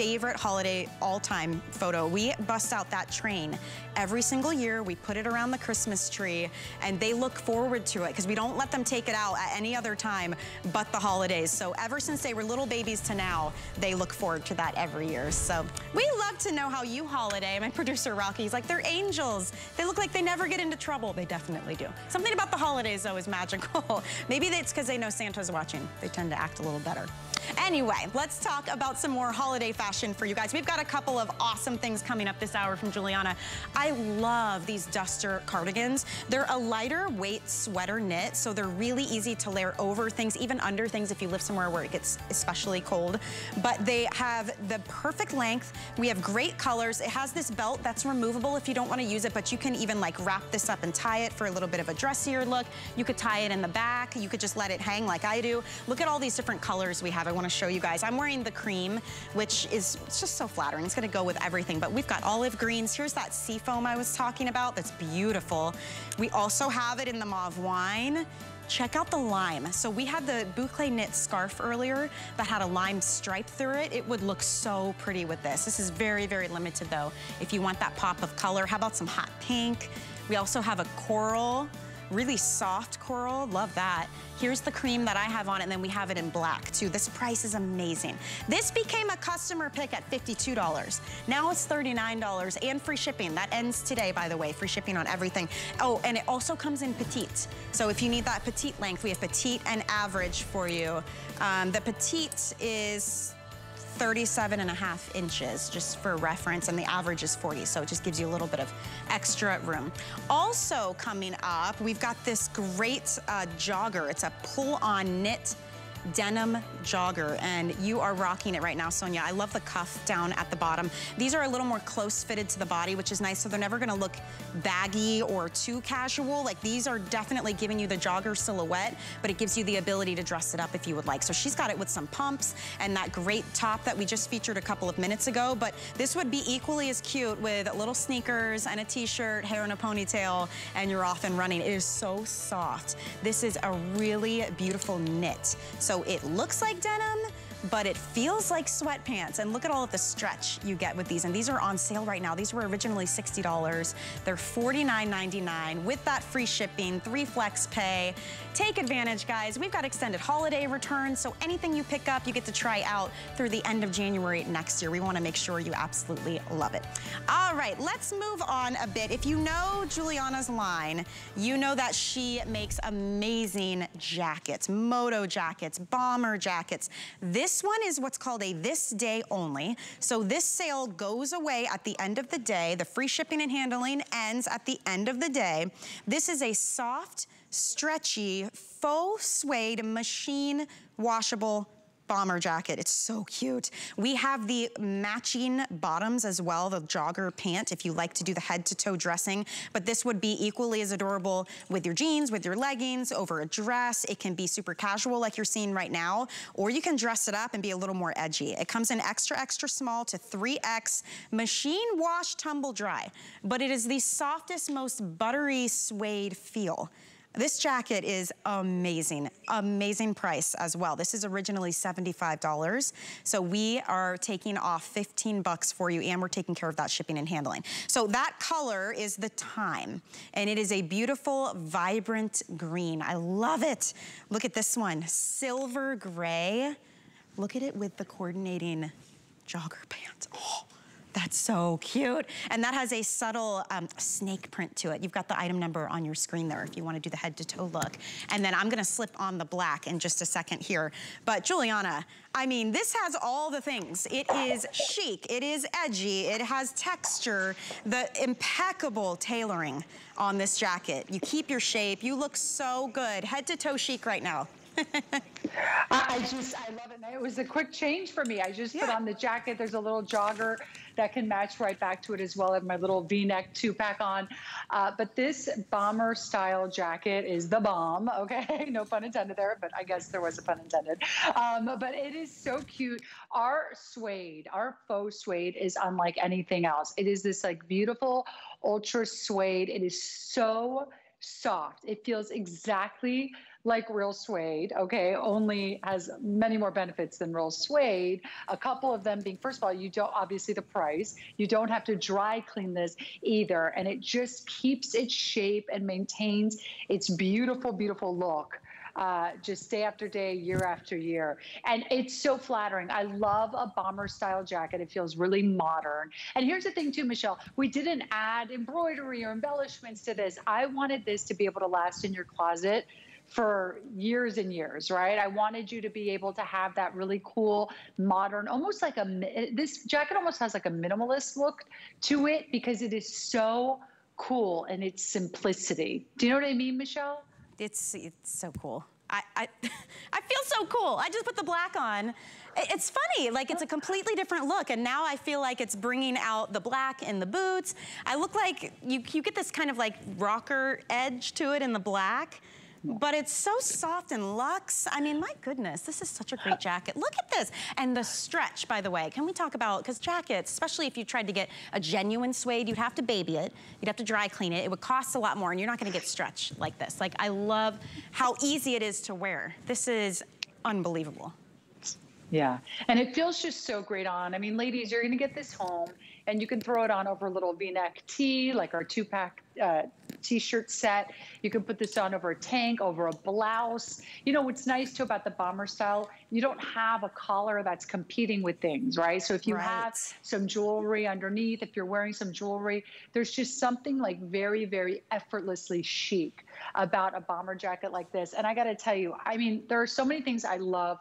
favorite holiday all-time photo. We bust out that train every single year. We put it around the Christmas tree and they look forward to it because we don't let them take it out at any other time but the holidays. So ever since they were little babies to now, they look forward to that every year. So we love to know how you holiday. My producer Rocky, he's like, they're angels. They look like they never get into trouble. They definitely do. Something about the holidays though is magical. Maybe it's because they know Santa's watching. They tend to act a little better. Anyway, let's talk about some more holiday fashion for you guys. We've got a couple of awesome things coming up this hour from Giuliana. I love these duster cardigans. They're a lighter weight sweater knit, so they're really easy to layer over things, even under things if you live somewhere where it gets especially cold. But they have the perfect length. We have great colors. It has this belt that's removable if you don't want to use it, but you can even like wrap this up and tie it for a little bit of a dressier look. You could tie it in the back. You could just let it hang like I do. Look at all these different colors we have. I want to show you guys. I'm wearing the cream, which is just so flattering. It's going to go with everything. But we've got olive greens. Here's that seafoam I was talking about. That's beautiful. We also have it in the mauve wine check out the lime. So we had the boucle knit scarf earlier that had a lime stripe through it. It would look so pretty with this. This is very, very limited though. If you want that pop of color, how about some hot pink? We also have a coral really soft coral, love that. Here's the cream that I have on and then we have it in black too. This price is amazing. This became a customer pick at $52. Now it's $39 and free shipping. That ends today, by the way, free shipping on everything. Oh, and it also comes in petite. So if you need that petite length, we have petite and average for you. Um, the petite is 37 and a half inches, just for reference, and the average is 40, so it just gives you a little bit of extra room. Also coming up, we've got this great uh, jogger. It's a pull-on knit denim jogger and you are rocking it right now, Sonia. I love the cuff down at the bottom. These are a little more close fitted to the body, which is nice. So they're never gonna look baggy or too casual. Like these are definitely giving you the jogger silhouette, but it gives you the ability to dress it up if you would like. So she's got it with some pumps and that great top that we just featured a couple of minutes ago, but this would be equally as cute with little sneakers and a t-shirt, hair in a ponytail, and you're off and running. It is so soft. This is a really beautiful knit. So so it looks like denim, but it feels like sweatpants. And look at all of the stretch you get with these. And these are on sale right now. These were originally $60. They're $49.99 with that free shipping, three flex pay. Take advantage, guys. We've got extended holiday returns, so anything you pick up, you get to try out through the end of January next year. We want to make sure you absolutely love it. All right, let's move on a bit. If you know Giuliana's line, you know that she makes amazing jackets, moto jackets, bomber jackets. This this one is what's called a this day only. So this sale goes away at the end of the day. The free shipping and handling ends at the end of the day. This is a soft, stretchy, faux suede machine washable bomber jacket. It's so cute. We have the matching bottoms as well, the jogger pant, if you like to do the head to toe dressing. But this would be equally as adorable with your jeans, with your leggings, over a dress. It can be super casual like you're seeing right now, or you can dress it up and be a little more edgy. It comes in extra, extra small to 3X, machine wash, tumble dry. But it is the softest, most buttery suede feel. This jacket is amazing, amazing price as well. This is originally $75. So we are taking off 15 bucks for you and we're taking care of that shipping and handling. So that color is the time and it is a beautiful, vibrant green. I love it. Look at this one, silver gray. Look at it with the coordinating jogger pants. Oh. That's so cute. And that has a subtle um, snake print to it. You've got the item number on your screen there if you wanna do the head to toe look. And then I'm gonna slip on the black in just a second here. But Giuliana, I mean, this has all the things. It is chic, it is edgy, it has texture, the impeccable tailoring on this jacket. You keep your shape, you look so good. Head to toe chic right now. I just, I love it. It was a quick change for me. I just yeah. put on the jacket. There's a little jogger that can match right back to it as well. I have my little V-neck two-pack on. Uh, but this bomber style jacket is the bomb, okay? no pun intended there, but I guess there was a pun intended. Um, but it is so cute. Our suede, our faux suede is unlike anything else. It is this like beautiful ultra suede. It is so soft. It feels exactly like real suede, okay, only has many more benefits than real suede. A couple of them being, first of all, you don't, obviously the price, you don't have to dry clean this either. And it just keeps its shape and maintains its beautiful, beautiful look uh, just day after day, year after year. And it's so flattering. I love a bomber style jacket. It feels really modern. And here's the thing too, Michelle, we didn't add embroidery or embellishments to this. I wanted this to be able to last in your closet for years and years, right? I wanted you to be able to have that really cool, modern, almost like a, this jacket almost has like a minimalist look to it because it is so cool and its simplicity. Do you know what I mean, Michelle? it's, it's so cool. I, I, I feel so cool. I just put the black on. It's funny, like it's a completely different look and now I feel like it's bringing out the black in the boots. I look like, you, you get this kind of like rocker edge to it in the black. But it's so soft and luxe. I mean, my goodness, this is such a great jacket. Look at this. And the stretch, by the way, can we talk about, because jackets, especially if you tried to get a genuine suede, you'd have to baby it. You'd have to dry clean it. It would cost a lot more and you're not gonna get stretch like this. Like, I love how easy it is to wear. This is unbelievable. Yeah, and it feels just so great on. I mean, ladies, you're gonna get this home and you can throw it on over a little v-neck tee, like our two-pack uh, t-shirt set. You can put this on over a tank, over a blouse. You know, what's nice too about the bomber style, you don't have a collar that's competing with things, right? So if you right. have some jewelry underneath, if you're wearing some jewelry, there's just something like very, very effortlessly chic about a bomber jacket like this. And I got to tell you, I mean, there are so many things I love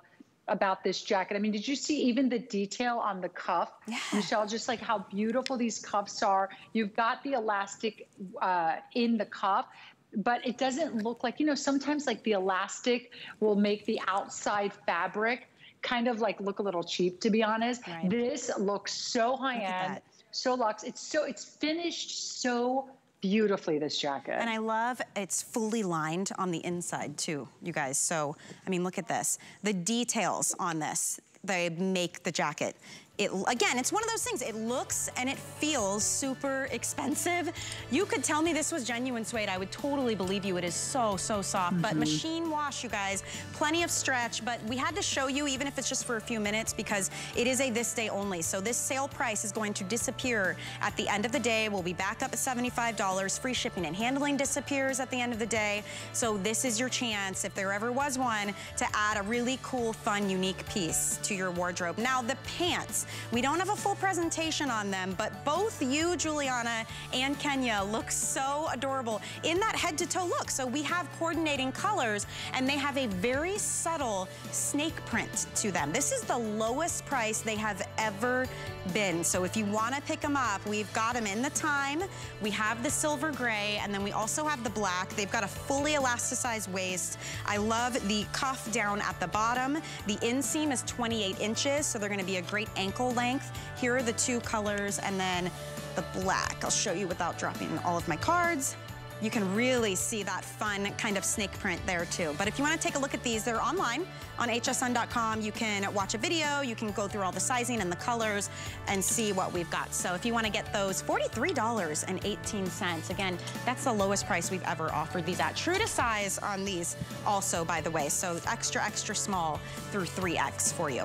about this jacket. I mean, did you see even the detail on the cuff, yeah. Michelle? Just like how beautiful these cuffs are. You've got the elastic uh, in the cuff but it doesn't look like you know sometimes like the elastic will make the outside fabric kind of like look a little cheap to be honest right. this looks so high end so luxe it's so it's finished so beautifully, this jacket. And I love it's fully lined on the inside too, you guys. So, I mean, look at this. The details on this, they make the jacket it, again, it's one of those things. It looks and it feels super expensive. You could tell me this was genuine suede. I would totally believe you. It is so, so soft. Mm -hmm. But mm-hmm. machine wash, you guys, plenty of stretch. But we had to show you, even if it's just for a few minutes, because it is a this day only. So this sale price is going to disappear at the end of the day. We'll be back up at $75. Free shipping and handling disappears at the end of the day. So this is your chance, if there ever was one, to add a really cool, fun, unique piece to your wardrobe. Now, the pants. We don't have a full presentation on them, but both you, Giuliana, and Kenya look so adorable in that head-to-toe look. So we have coordinating colors, and they have a very subtle snake print to them. This is the lowest price they have ever been. So if you want to pick them up, we've got them in the thyme. We have the silver gray, and then we also have the black. They've got a fully elasticized waist. I love the cuff down at the bottom. The inseam is 28 inches, so they're going to be a great ankle length. Here are the two colors, and then the black. I'll show you without dropping all of my cards you can really see that fun kind of snake print there too. But if you want to take a look at these, they're online on hsn.com. You can watch a video, you can go through all the sizing and the colors and see what we've got. So if you want to get those, $43.18. Again, that's the lowest price we've ever offered these at. True to size on these also, by the way. So extra, extra small through 3X for you.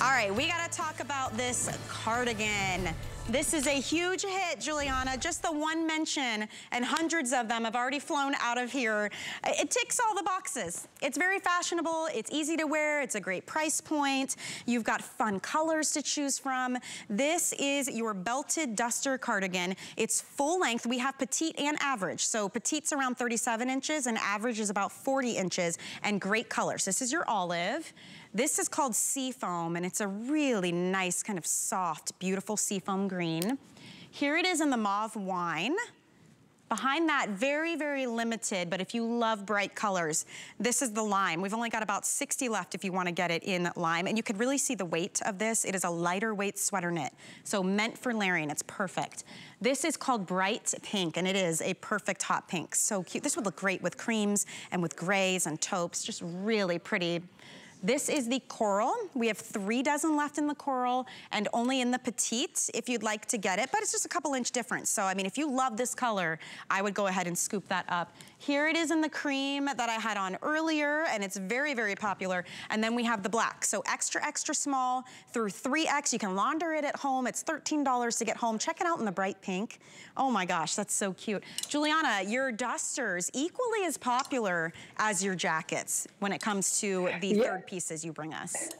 All right, we got to talk about this cardigan. This is a huge hit, Giuliana. Just the one mention, and hundreds of them have already flown out of here. It ticks all the boxes. It's very fashionable. It's easy to wear. It's a great price point. You've got fun colors to choose from. This is your belted duster cardigan. It's full length. We have petite and average. So petite's around 37 inches and average is about 40 inches and great colors. This is your olive. This is called Seafoam, and it's a really nice kind of soft, beautiful seafoam green. Here it is in the mauve wine. Behind that, very, very limited, but if you love bright colors, this is the lime. We've only got about 60 left if you wanna get it in lime, and you could really see the weight of this. It is a lighter weight sweater knit, so meant for layering, it's perfect. This is called Bright Pink, and it is a perfect hot pink. So cute. This would look great with creams and with grays and taupes, just really pretty This is the coral. We have three dozen left in the coral and only in the petite if you'd like to get it, but it's just a couple inch difference. So, I mean, if you love this color, I would go ahead and scoop that up. Here it is in the cream that I had on earlier, and it's very, very popular. And then we have the black. So extra, extra small through 3X. You can launder it at home. It's $13 to get home. Check it out in the bright pink. Oh my gosh, that's so cute. Giuliana, your dusters equally as popular as your jackets when it comes to the yeah. third pieces you bring us.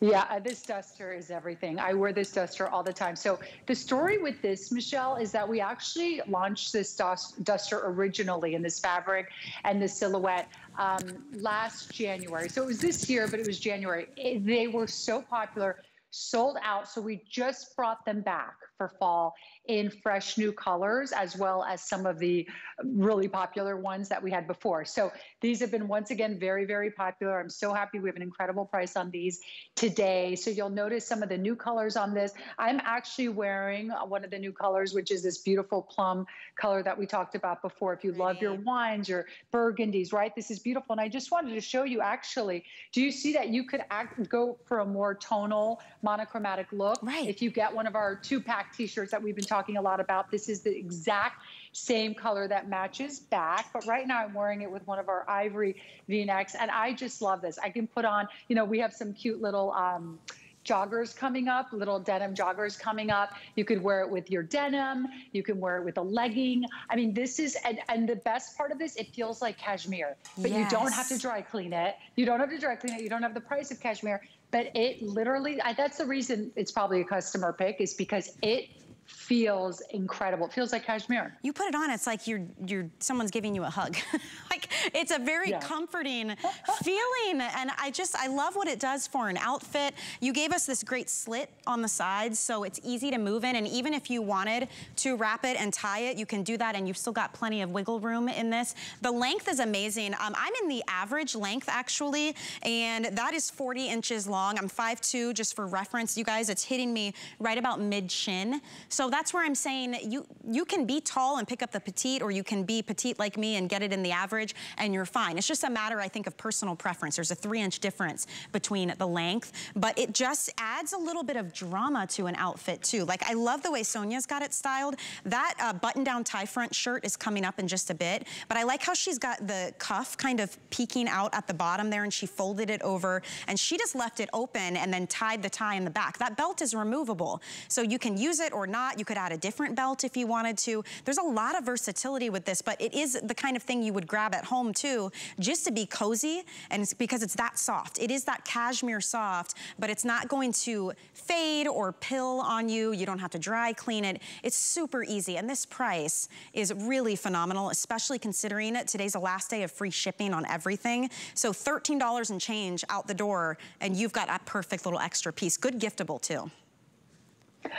Yeah, uh, this duster is everything. I wear this duster all the time. So the story with this, Michelle, is that we actually launched this duster originally in this fabric and the silhouette um, last January. So it was this year, but it was January. It, they were so popular, sold out. So we just brought them back for fall in fresh new colors, as well as some of the really popular ones that we had before. So these have been once again very, very popular. I'm so happy we have an incredible price on these today. So you'll notice some of the new colors on this. I'm actually wearing one of the new colors, which is this beautiful plum color that we talked about before. If you love your wines, your burgundies, right? This is beautiful. And I just wanted to show you actually, do you see that you could act, go for a more tonal, monochromatic look? Right. If you get one of our two pack t-shirts that we've been talking talking a lot about. This is the exact same color that matches back, but right now I'm wearing it with one of our ivory v-necks, and I just love this. I can put on, you know, we have some cute little, um, joggers coming up, little denim joggers coming up. You could wear it with your denim. You can wear it with a legging. I mean, this is, and, and the best part of this, it feels like cashmere, but yes. you don't have to dry clean it. You don't have to dry clean it. You don't have the price of cashmere, but it literally, I, that's the reason it's probably a customer pick is because it feels incredible. It feels like cashmere. You put it on, it's like you're you're someone's giving you a hug. like it's a very yeah. comforting feeling. And I just I love what it does for an outfit. You gave us this great slit on the sides, so it's easy to move in. And even if you wanted to wrap it and tie it, you can do that and you've still got plenty of wiggle room in this. The length is amazing. Um, I'm in the average length actually, and that is 40 inches long. I'm 5'2", just for reference, you guys. It's hitting me right about mid-chin. So that's where I'm saying you, you can be tall and pick up the petite or you can be petite like me and get it in the average and you're fine. It's just a matter, I think, of personal preference. There's a three inch difference between the length, but it just adds a little bit of drama to an outfit too. Like I love the way Sonia's got it styled. That uh, button down tie front shirt is coming up in just a bit, but I like how she's got the cuff kind of peeking out at the bottom there and she folded it over and she just left it open and then tied the tie in the back. That belt is removable. So you can use it or not you could add a different belt if you wanted to. There's a lot of versatility with this, but it is the kind of thing you would grab at home too, just to be cozy, and it's because it's that soft. It is that cashmere soft, but it's not going to fade or pill on you. You don't have to dry clean it. It's super easy, and this price is really phenomenal, especially considering it. Today's the last day of free shipping on everything. So $13 and change out the door, and you've got a perfect little extra piece. Good giftable too.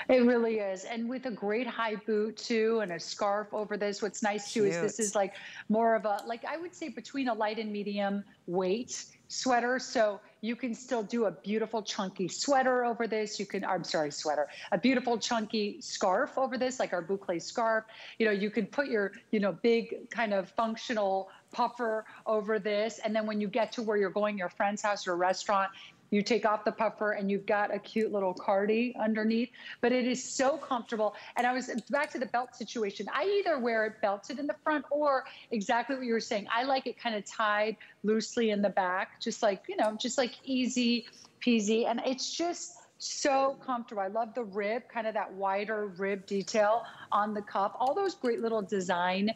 It really is. And with a great high boot too and a scarf over this, what's nice too Cute. is this is like more of a, like I would say between a light and medium weight sweater. So you can still do a beautiful chunky sweater over this. You can, I'm sorry, sweater, a beautiful chunky scarf over this, like our boucle scarf. You know, you can put your, you know, big kind of functional puffer over this. And then when you get to where you're going, your friend's house or restaurant, you take off the puffer and you've got a cute little cardi underneath, but it is so comfortable. And I was back to the belt situation. I either wear it belted in the front or exactly what you were saying. I like it kind of tied loosely in the back, just like, you know, just like easy peasy. And it's just, so comfortable. I love the rib, kind of that wider rib detail on the cuff. All those great little design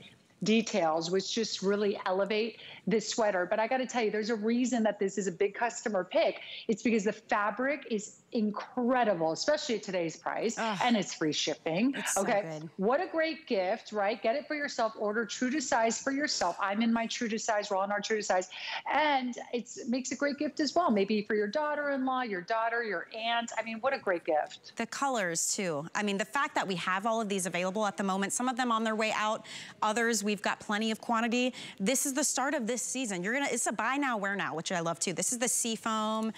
details, which just really elevate this sweater. But I got to tell you, there's a reason that this is a big customer pick. It's because the fabric is incredible, especially at today's price, Ugh. and it's free shipping. It's okay. So what a great gift, right? Get it for yourself. Order true to size for yourself. I'm in my true to size. We're all in our true to size. And it makes a great gift as well. Maybe for your daughter in law, your daughter, your aunt. I mean, what a great gift. The colors, too. I mean, the fact that we have all of these available at the moment, some of them on their way out, others we've got plenty of quantity. This is the start of this season. You're gonna, it's a buy now, wear now, which I love too. This is the seafoam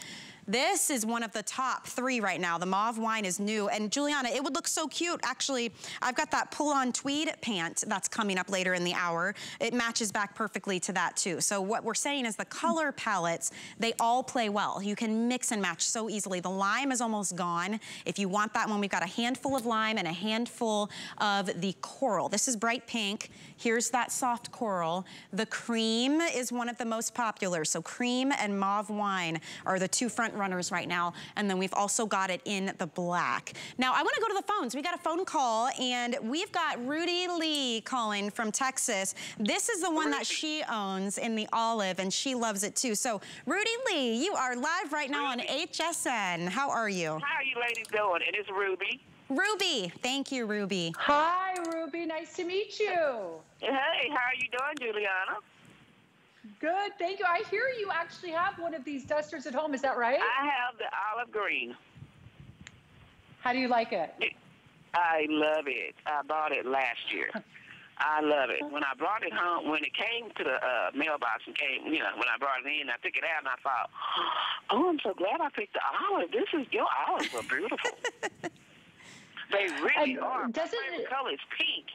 This is one of the top three right now. The mauve wine is new. And Giuliana, it would look so cute. Actually, I've got that pull-on tweed pant that's coming up later in the hour. It matches back perfectly to that too. So what we're saying is the color palettes, they all play well. You can mix and match so easily. The lime is almost gone. If you want that one, we've got a handful of lime and a handful of the coral. This is bright pink. Here's that soft coral. The cream is one of the most popular. So cream and mauve wine are the two front runners right now. And then we've also got it in the black. Now, I wanna go to the phones. We got a phone call and we've got Rudy Lee calling from Texas. This is the one that she owns in the olive and she loves it too. So Rudy Lee, you are live right now Ruby. on HSN. How are you? How are you ladies doing? It is Ruby. Ruby. Thank you, Ruby. Hi, Ruby. Nice to meet you. Hey, how are you doing, Giuliana? Good, thank you. I hear you actually have one of these dusters at home. Is that right? I have the olive green. How do you like it? I love it. I bought it last year. I love it. When I brought it home, when it came to the uh, mailbox and came, you know, when I brought it in, I took it out and I thought, oh, I'm so glad I picked the olive. This is your olives are beautiful. they really and are. Doesn't My favorite it... color is pink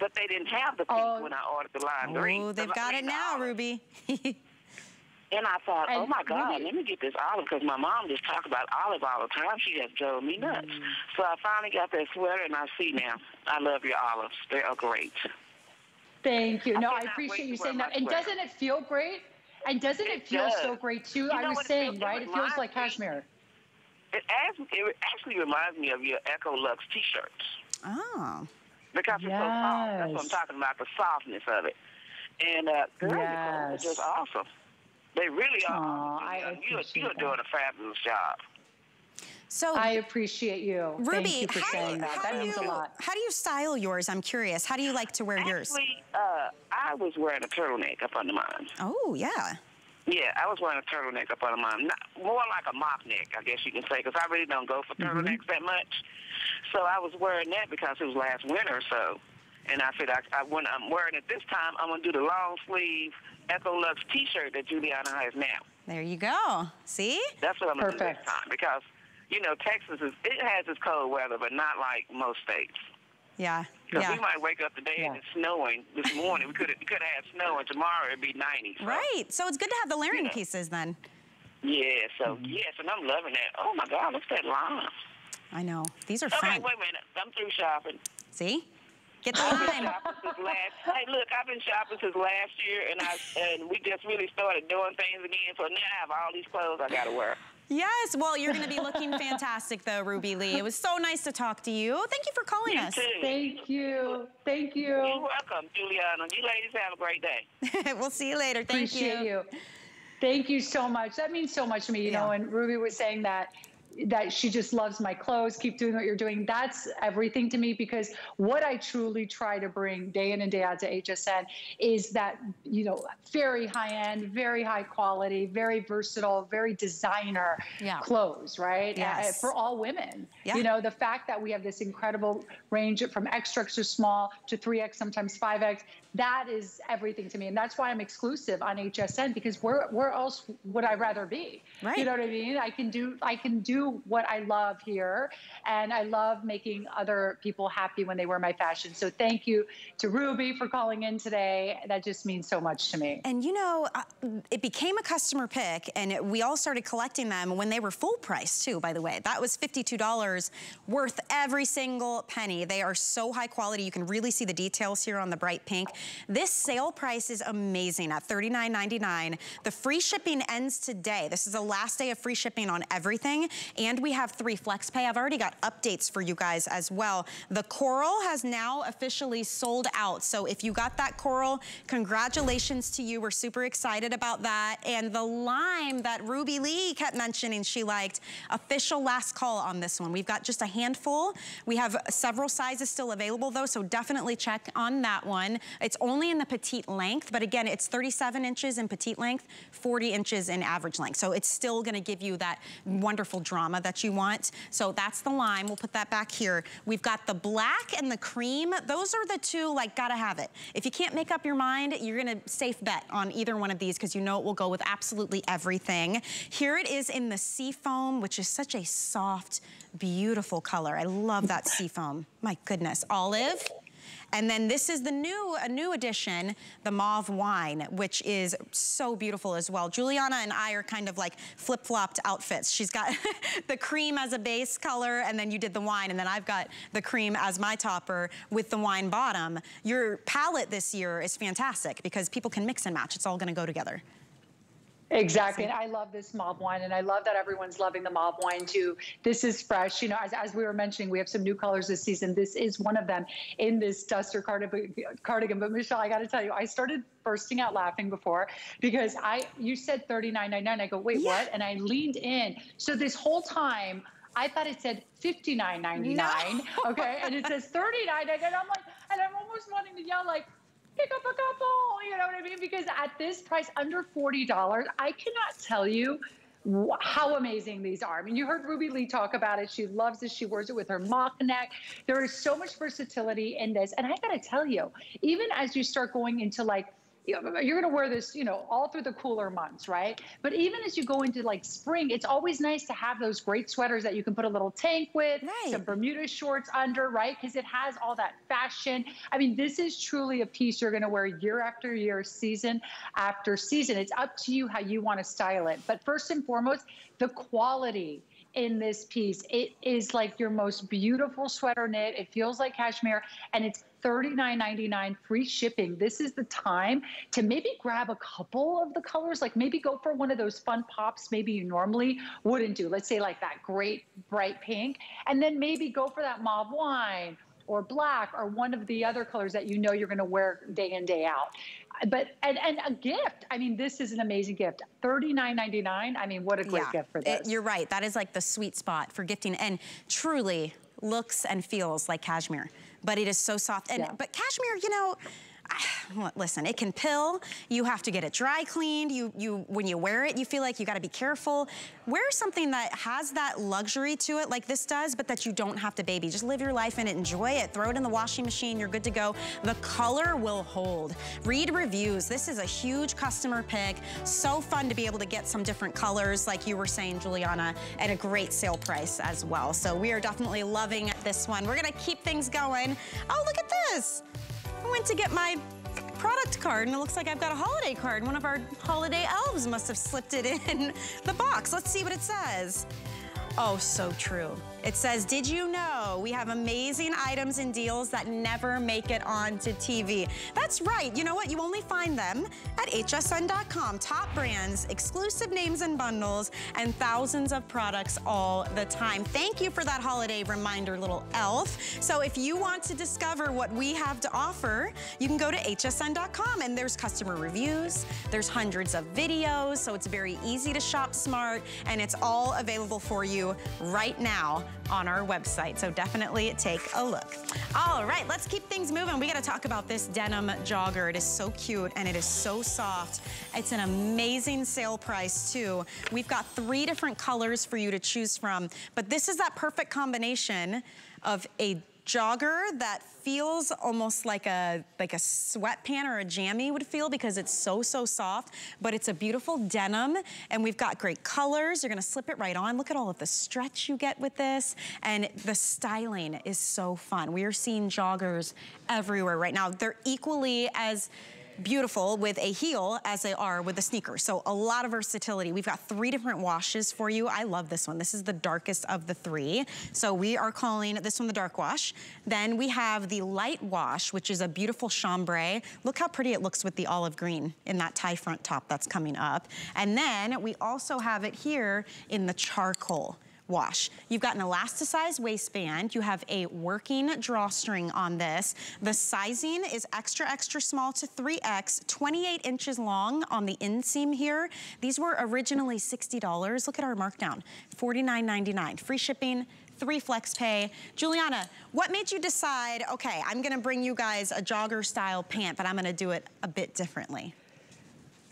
but they didn't have the pink oh. when I ordered the lime oh, green. Oh, they've got it now, Ruby. and I thought, oh my God, Ruby. let me get this olive because my mom just talked about olive all the time. She just drove me nuts. Mm. So I finally got that sweater, and I see now. I love your olives. They are great. Thank you. I no, I appreciate you saying that. And doesn't it feel great? And doesn't it, it feel does. so great too? You I was saying, feels, right? It, it feels like cashmere. It, it actually reminds me of your Echo Lux t-shirts. Oh because yes. it's so soft. That's what I'm talking about, the softness of it. And uh, girl, yes. just awesome. They really are. Aww, I you're, you're doing a fabulous job. So I appreciate you. Ruby, Thank you for saying you, that. That means you, a lot. How do you style yours? I'm curious. How do you like to wear Actually, yours? Actually, uh, I was wearing a turtleneck up under mine. Oh, yeah. Yeah, I was wearing a turtleneck up under mine. Not, more like a mock neck, I guess you can say, because I really don't go for mm-hmm. turtlenecks mm-hmm. that much. So I was wearing that because it was last winter so. And I said, I, I, when I'm wearing it this time, I'm going to do the long sleeve Echo Lux t-shirt that Giuliana has now. There you go. See? That's what I'm going to do this time because, you know, Texas, is it has its cold weather, but not like most states. Yeah. Because yeah. we might wake up today yeah. and it's snowing this morning. we could have could have had snow, and tomorrow it'd be 90. So. Right. So it's good to have the layering yeah. pieces then. Yeah. So mm-hmm. yes, and I'm loving that. Oh my God, look at that line. I know. These are okay, fun. Okay, wait a minute. I'm through shopping. See? Get the line. last, hey, look, I've been shopping since last year, and I and we just really started doing things again. So now I have all these clothes I got to wear. Yes, well, you're going to be looking fantastic, though, Ruby Lee. It was so nice to talk to you. Thank you for calling you us. Too. Thank you. Thank you. You're welcome, Giuliana. You ladies have a great day. we'll see you later. Thank Appreciate you. you. Thank you so much. That means so much to me, you yeah. know, and Ruby was saying that that she just loves my clothes, keep doing what you're doing. That's everything to me because what I truly try to bring day in and day out to HSN is that, you know, very high end, very high quality, very versatile, very designer yeah. clothes, right? Yes. Uh, for all women. Yeah. You know, the fact that we have this incredible range from extra, extra small to 3X, sometimes 5X, that is everything to me. And that's why I'm exclusive on HSN because where, where else would I rather be? Right. You know what I mean? I can do, I can do what I love here. And I love making other people happy when they wear my fashion. So thank you to Ruby for calling in today. That just means so much to me. And you know, it became a customer pick and it, we all started collecting them when they were full price too, by the way. That was $52 worth every single penny. They are so high quality. You can really see the details here on the bright pink. This sale price is amazing at $39.99. The free shipping ends today. This is the last day of free shipping on everything. And we have three flex pay. I've already got updates for you guys as well. The coral has now officially sold out. So if you got that coral, congratulations to you. We're super excited about that. And the lime that Ruby Lee kept mentioning she liked, official last call on this one. We've got just a handful. We have several sizes still available though, so definitely check on that one. It's only in the petite length, but again, it's 37 inches in petite length, 40 inches in average length. So it's still gonna give you that wonderful drama that you want. So that's the lime. We'll put that back here. We've got the black and the cream. Those are the two, like, gotta have it. If you can't make up your mind, you're gonna safe bet on either one of these because you know it will go with absolutely everything. Here it is in the seafoam, which is such a soft, beautiful color. I love that seafoam. My goodness. Olive. And then this is the new, a new addition, the mauve wine, which is so beautiful as well. Giuliana and I are kind of like flip-flopped outfits. She's got the cream as a base color, and then you did the wine, and then I've got the cream as my topper with the wine bottom. Your palette this year is fantastic because people can mix and match. It's all gonna go together. Exactly. And I love this mob wine and I love that everyone's loving the mob wine too. This is fresh. You know, as, as we were mentioning, we have some new colors this season. This is one of them in this duster cardigan. But Michelle, I got to tell you, I started bursting out laughing before because I, you said $39.99. I go, wait, yeah. what? And I leaned in. So this whole time, I thought it said $59.99. No. Okay. And it says $39.99. And I'm like, and I'm almost wanting to yell like, pick up a couple. You know what I mean? Because at this price, under $40, I cannot tell you how amazing these are. I mean, you heard Ruby Lee talk about it. She loves it. She wears it with her mock neck. There is so much versatility in this. And I got to tell you, even as you start going into like you're going to wear this, you know, all through the cooler months, right? But even as you go into like spring, it's always nice to have those great sweaters that you can put a little tank with, right. some Bermuda shorts under, right? Because it has all that fashion. I mean, this is truly a piece you're going to wear year after year, season after season. It's up to you how you want to style it. But first and foremost, the quality in this piece. It is like your most beautiful sweater knit. It feels like cashmere and it's $39.99 free shipping. This is the time to maybe grab a couple of the colors, like maybe go for one of those fun pops maybe you normally wouldn't do. Let's say like that great bright pink, and then maybe go for that mauve wine or black or one of the other colors that you know you're going to wear day in day out. But and, and a gift. I mean this is an amazing gift. $39.99 i mean what a great yeah, gift for this. it, you're right. That is like the sweet spot for gifting and truly looks and feels like cashmere but it is so soft. And yeah. But cashmere, you know, listen, it can pill. You have to get it dry cleaned. You, you, when you wear it, you feel like you gotta be careful. Wear something that has that luxury to it like this does, but that you don't have to baby. Just live your life in it, enjoy it, throw it in the washing machine, you're good to go. The color will hold. Read reviews. This is a huge customer pick. So fun to be able to get some different colors, like you were saying, Giuliana, at a great sale price as well. So we are definitely loving this one. We're gonna keep things going. Oh, look at this. I went to get my product card and it looks like I've got a holiday card. One of our holiday elves must have slipped it in the box. Let's see what it says. Oh, so true. It says, did you know we have amazing items and deals that never make it onto TV? That's right. You know what? You only find them at hsn.com. Top brands, exclusive names and bundles, and thousands of products all the time. Thank you for that holiday reminder, little elf. So if you want to discover what we have to offer, you can go to hsn.com and there's customer reviews, there's hundreds of videos, so it's very easy to shop smart, and it's all available for you right now on our website. So definitely take a look. All right, let's keep things moving. We gotta talk about this denim jogger. It is so cute and it is so soft. It's an amazing sale price too. We've got three different colors for you to choose from, but this is that perfect combination of a jogger that feels almost like a like a sweatpant or a jammy would feel because it's so, so soft, but it's a beautiful denim and we've got great colors. You're gonna slip it right on. Look at all of the stretch you get with this and the styling is so fun. We are seeing joggers everywhere right now. They're equally as beautiful with a heel as they are with the sneakers. So a lot of versatility. We've got three different washes for you. I love this one. This is the darkest of the three. So we are calling this one the dark wash. Then we have the light wash, which is a beautiful chambray. Look how pretty it looks with the olive green in that tie front top that's coming up. And then we also have it here in the charcoal wash. You've got an elasticized waistband. You have a working drawstring on this. The sizing is extra, extra small to 3X, 28 inches long on the inseam here. These were originally $60. Look at our markdown, $49.99. Free shipping, three flex pay. Giuliana, what made you decide, okay, I'm gonna bring you guys a jogger style pant, but I'm gonna do it a bit differently?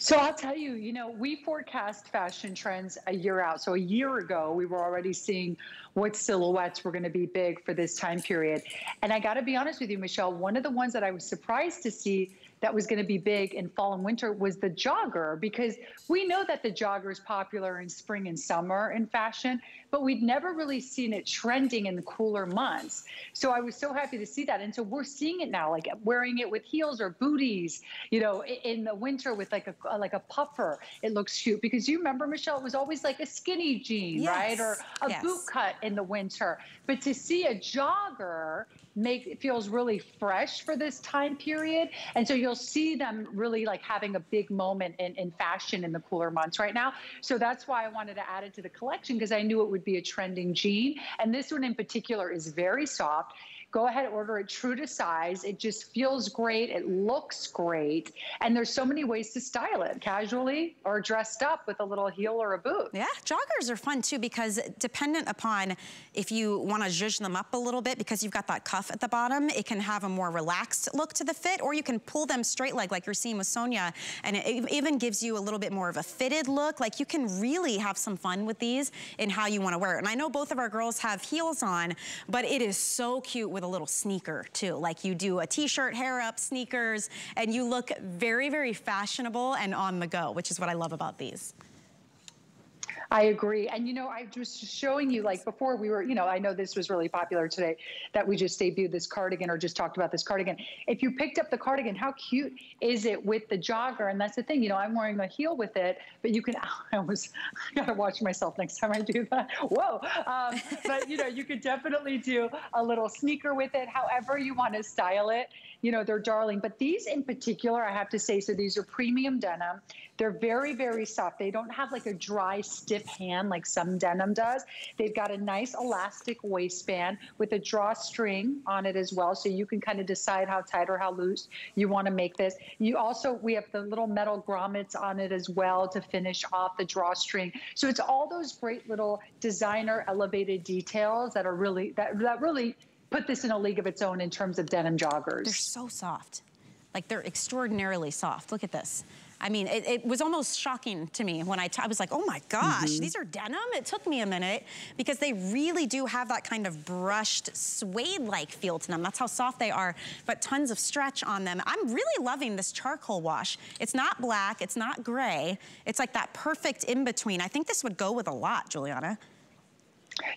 So I'll tell you, you know, we forecast fashion trends a year out. So a year ago, we were already seeing what silhouettes were going to be big for this time period. And I got to be honest with you, Michelle, one of the ones that I was surprised to see that was going to be big in fall and winter was the jogger because we know that the jogger is popular in spring and summer in fashion, but we'd never really seen it trending in the cooler months. So I was so happy to see that. And so we're seeing it now, like wearing it with heels or booties, you know, in the winter with like a like a puffer. It looks cute because you remember, Michelle, it was always like a skinny jean, yes. right? Or a yes. boot cut in the winter. But to see a jogger make it feels really fresh for this time period. And so you'll see them really like having a big moment in, in fashion in the cooler months right now. So that's why I wanted to add it to the collection because I knew it would be a trending jean. And this one in particular is very soft. Go ahead, and order it true to size. It just feels great. It looks great. And there's so many ways to style it, casually or dressed up with a little heel or a boot. Yeah, joggers are fun too because dependent upon if you want to zhuzh them up a little bit because you've got that cuff at the bottom, it can have a more relaxed look to the fit or you can pull them straight leg like you're seeing with Sonia and it even gives you a little bit more of a fitted look. Like you can really have some fun with these in how you want to wear it. And I know both of our girls have heels on, but it is so cute with a little sneaker too. Like you do a t-shirt, hair up, sneakers, and you look very, very fashionable and on the go, which is what I love about these. I agree. And you know, I was just showing you like before we were, you know, I know this was really popular today that we just debuted this cardigan or just talked about this cardigan. If you picked up the cardigan, how cute is it with the jogger? And that's the thing, you know, I'm wearing a heel with it, but you can, I almost I gotta watch myself next time I do that. Whoa. Um, but you know, you could definitely do a little sneaker with it, however you want to style it you know, they're darling. But these in particular, I have to say, so these are premium denim. They're very, very soft. They don't have like a dry, stiff hand like some denim does. They've got a nice elastic waistband with a drawstring on it as well. So you can kind of decide how tight or how loose you want to make this. You also, we have the little metal grommets on it as well to finish off the drawstring. So it's all those great little designer elevated details that are really, that, that really put this in a league of its own in terms of denim joggers. They're so soft. Like they're extraordinarily soft. Look at this. I mean, it, it was almost shocking to me when I, I was like, oh my gosh, mm -hmm. these are denim? It took me a minute because they really do have that kind of brushed suede-like feel to them. That's how soft they are, but tons of stretch on them. I'm really loving this charcoal wash. It's not black, it's not gray. It's like that perfect in-between. I think this would go with a lot, Giuliana.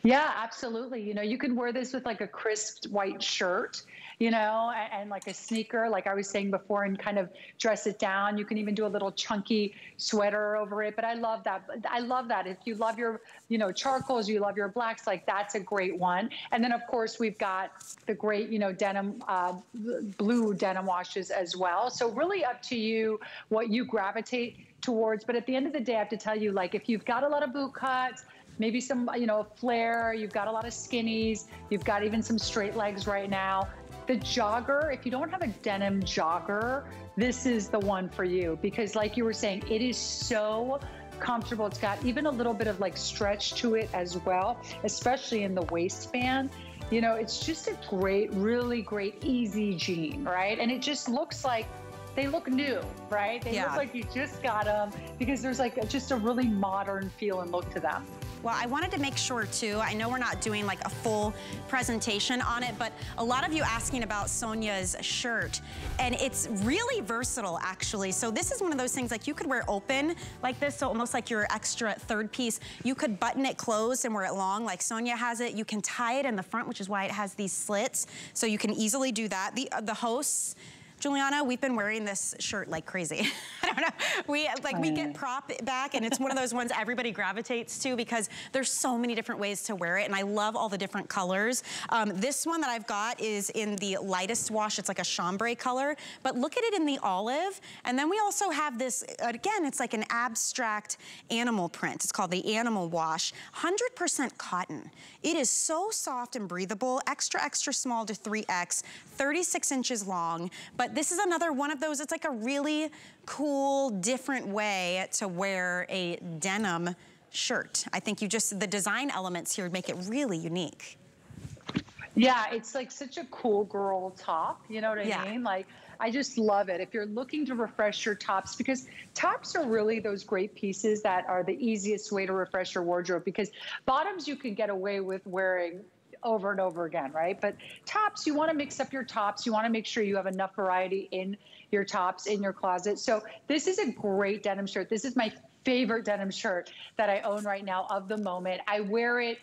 Yeah, absolutely. You know, you can wear this with like a crisp white shirt, you know, and, and, like a sneaker, like I was saying before, and kind of dress it down. You can even do a little chunky sweater over it. But I love that. I love that. If you love your, you know, charcoals, you love your blacks, like that's a great one. And then, of course, we've got the great, you know, denim, uh, blue denim washes as well. So really up to you what you gravitate towards. But at the end of the day, I have to tell you, like, if you've got a lot of boot cuts, maybe some, you know, a flare, you've got a lot of skinnies, you've got even some straight legs right now. The jogger, if you don't have a denim jogger, this is the one for you because like you were saying, it is so comfortable. It's got even a little bit of like stretch to it as well, especially in the waistband. You know, it's just a great, really great, easy jean, right? And it just looks like they look new, right? They yeah. look like you just got them because there's like just a really modern feel and look to them. Well, I wanted to make sure too, I know we're not doing like a full presentation on it, but a lot of you asking about Sonia's shirt, and it's really versatile actually. So this is one of those things like you could wear open like this, so almost like your extra third piece. You could button it closed and wear it long like Sonia has it. You can tie it in the front, which is why it has these slits. So you can easily do that. The, uh, the hosts, Giuliana, we've been wearing this shirt like crazy. I don't know. We like we get prop back and it's one of those ones everybody gravitates to because there's so many different ways to wear it and I love all the different colors. Um, this one that I've got is in the lightest wash. It's like a chambray color, but look at it in the olive. And then we also have this, again, it's like an abstract animal print. It's called the animal wash. 100% cotton. It is so soft and breathable, extra, extra small to 3X, 36 inches long, but this is another one of those, it's like a really cool, different way to wear a denim shirt. I think you just, the design elements here would make it really unique. Yeah, it's like such a cool girl top. You know what I yeah. mean? Like, I just love it. If you're looking to refresh your tops, because tops are really those great pieces that are the easiest way to refresh your wardrobe, because bottoms you can get away with wearing over and over again, right? But tops, you want to mix up your tops. You want to make sure you have enough variety in your tops in your closet. So this is a great denim shirt. This is my favorite denim shirt that I own right now of the moment. I wear it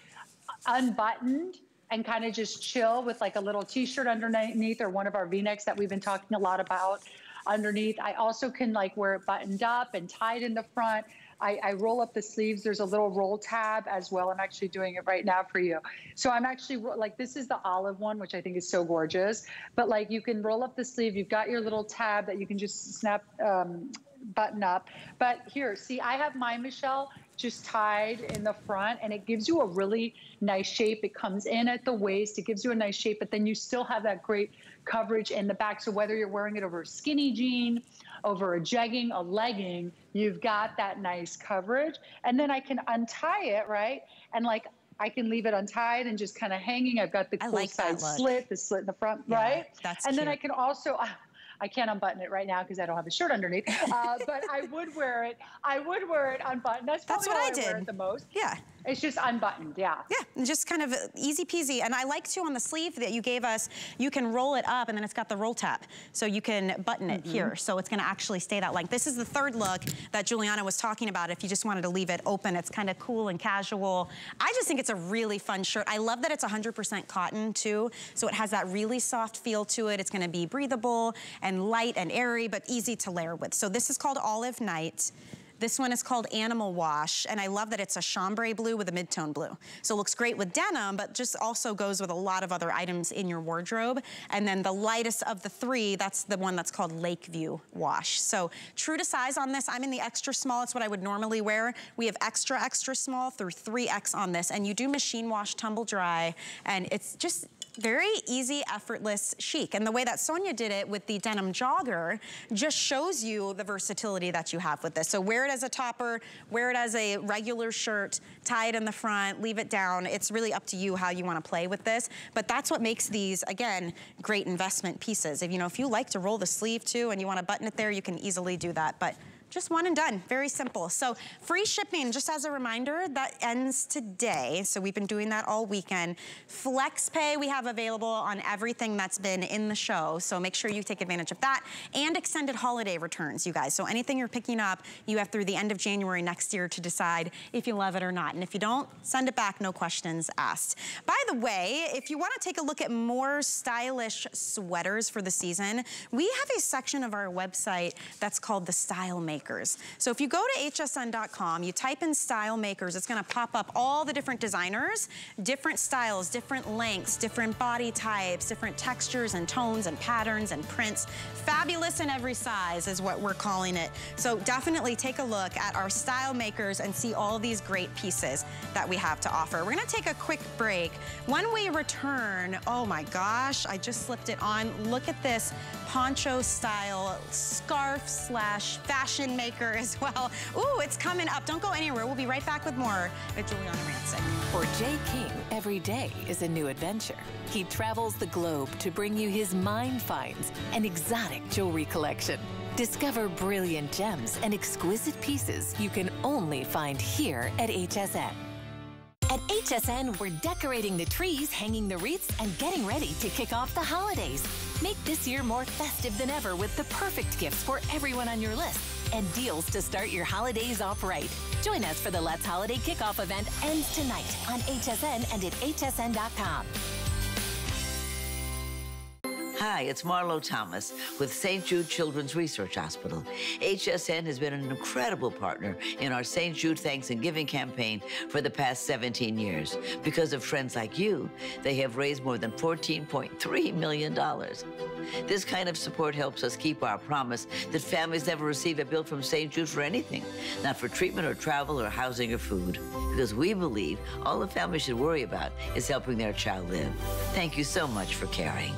unbuttoned and kind of just chill with like a little t-shirt underneath or one of our v-necks that we've been talking a lot about underneath. I also can like wear it buttoned up and tied in the front. I, I, roll up the sleeves. There's a little roll tab as well. I'm actually doing it right now for you. So I'm actually like, this is the olive one, which I think is so gorgeous. But like you can roll up the sleeve. You've got your little tab that you can just snap, um, button up. But here, see, I have my Michelle just tied in the front and it gives you a really nice shape. It comes in at the waist. It gives you a nice shape, but then you still have that great coverage in the back. So whether you're wearing it over a skinny jean, over a jegging, a legging, you've got that nice coverage. And then I can untie it, right? And like I can leave it untied and just kind of hanging. I've got the cool like side slit, the slit in the front, yeah, right? That's and cute. then I can also I can't unbutton it right now because I don't have a shirt underneath. Uh, but I would wear it. I would wear it unbuttoned. That's probably That's what I, I did. the most. Yeah. It's just unbuttoned, yeah. Yeah, just kind of easy peasy. And I like to on the sleeve that you gave us, you can roll it up and then it's got the roll tab. So you can button it mm -hmm. here. So it's gonna actually stay that length. This is the third look that Giuliana was talking about. If you just wanted to leave it open, it's kind of cool and casual. I just think it's a really fun shirt. I love that it's 100% cotton too. So it has that really soft feel to it. It's gonna be breathable and light and airy, but easy to layer with. So this is called Olive Night. This one is called Animal Wash, and I love that it's a chambray blue with a midtone blue. So it looks great with denim, but just also goes with a lot of other items in your wardrobe. And then the lightest of the three, that's the one that's called Lakeview Wash. So true to size on this, I'm in the extra small. It's what I would normally wear. We have extra, extra small through 3X on this, and you do machine wash, tumble dry, and it's just very easy, effortless chic. And the way that Sonia did it with the denim jogger just shows you the versatility that you have with this. So wear it as a topper, wear it as a regular shirt, tie it in the front, leave it down. It's really up to you how you wanna play with this. But that's what makes these, again, great investment pieces. If you know, if you like to roll the sleeve too and you wanna button it there, you can easily do that. But just one and done, very simple. So free shipping, just as a reminder, that ends today. So we've been doing that all weekend. Flex pay we have available on everything that's been in the show. So make sure you take advantage of that. And extended holiday returns, you guys. So anything you're picking up, you have through the end of January next year to decide if you love it or not. And if you don't, send it back, no questions asked. By the way, if you wanna take a look at more stylish sweaters for the season, we have a section of our website that's called the Style Maker makers. So if you go to hsn.com, you type in style makers, it's gonna pop up all the different designers, different styles, different lengths, different body types, different textures and tones and patterns and prints. Fabulous in every size is what we're calling it. So definitely take a look at our style makers and see all these great pieces that we have to offer. We're gonna take a quick break. When we return, oh my gosh, I just slipped it on. Look at this poncho style scarf slash fashion maker as well. Ooh, it's coming up. Don't go anywhere. We'll be right back with more with Giuliana Rancic. For Jay King, every day is a new adventure. He travels the globe to bring you his Mine Finds and exotic jewelry collection. Discover brilliant gems and exquisite pieces you can only find here at HSN. At HSN, we're decorating the trees, hanging the wreaths, and getting ready to kick off the holidays. Make this year more festive than ever with the perfect gifts for everyone on your list and deals to start your holidays off right. Join us for the Let's Holiday Kickoff event ends tonight on HSN and at hsn.com. Hi, it's Marlo Thomas with St. Jude Children's Research Hospital. HSN has been an incredible partner in our St. Jude Thanks and Giving campaign for the past 17 years. Because of friends like you, they have raised more than $14.3 million. This kind of support helps us keep our promise that families never receive a bill from St. Jude for anything, not for treatment or travel or housing or food. Because we believe all a family should worry about is helping their child live. Thank you so much for caring.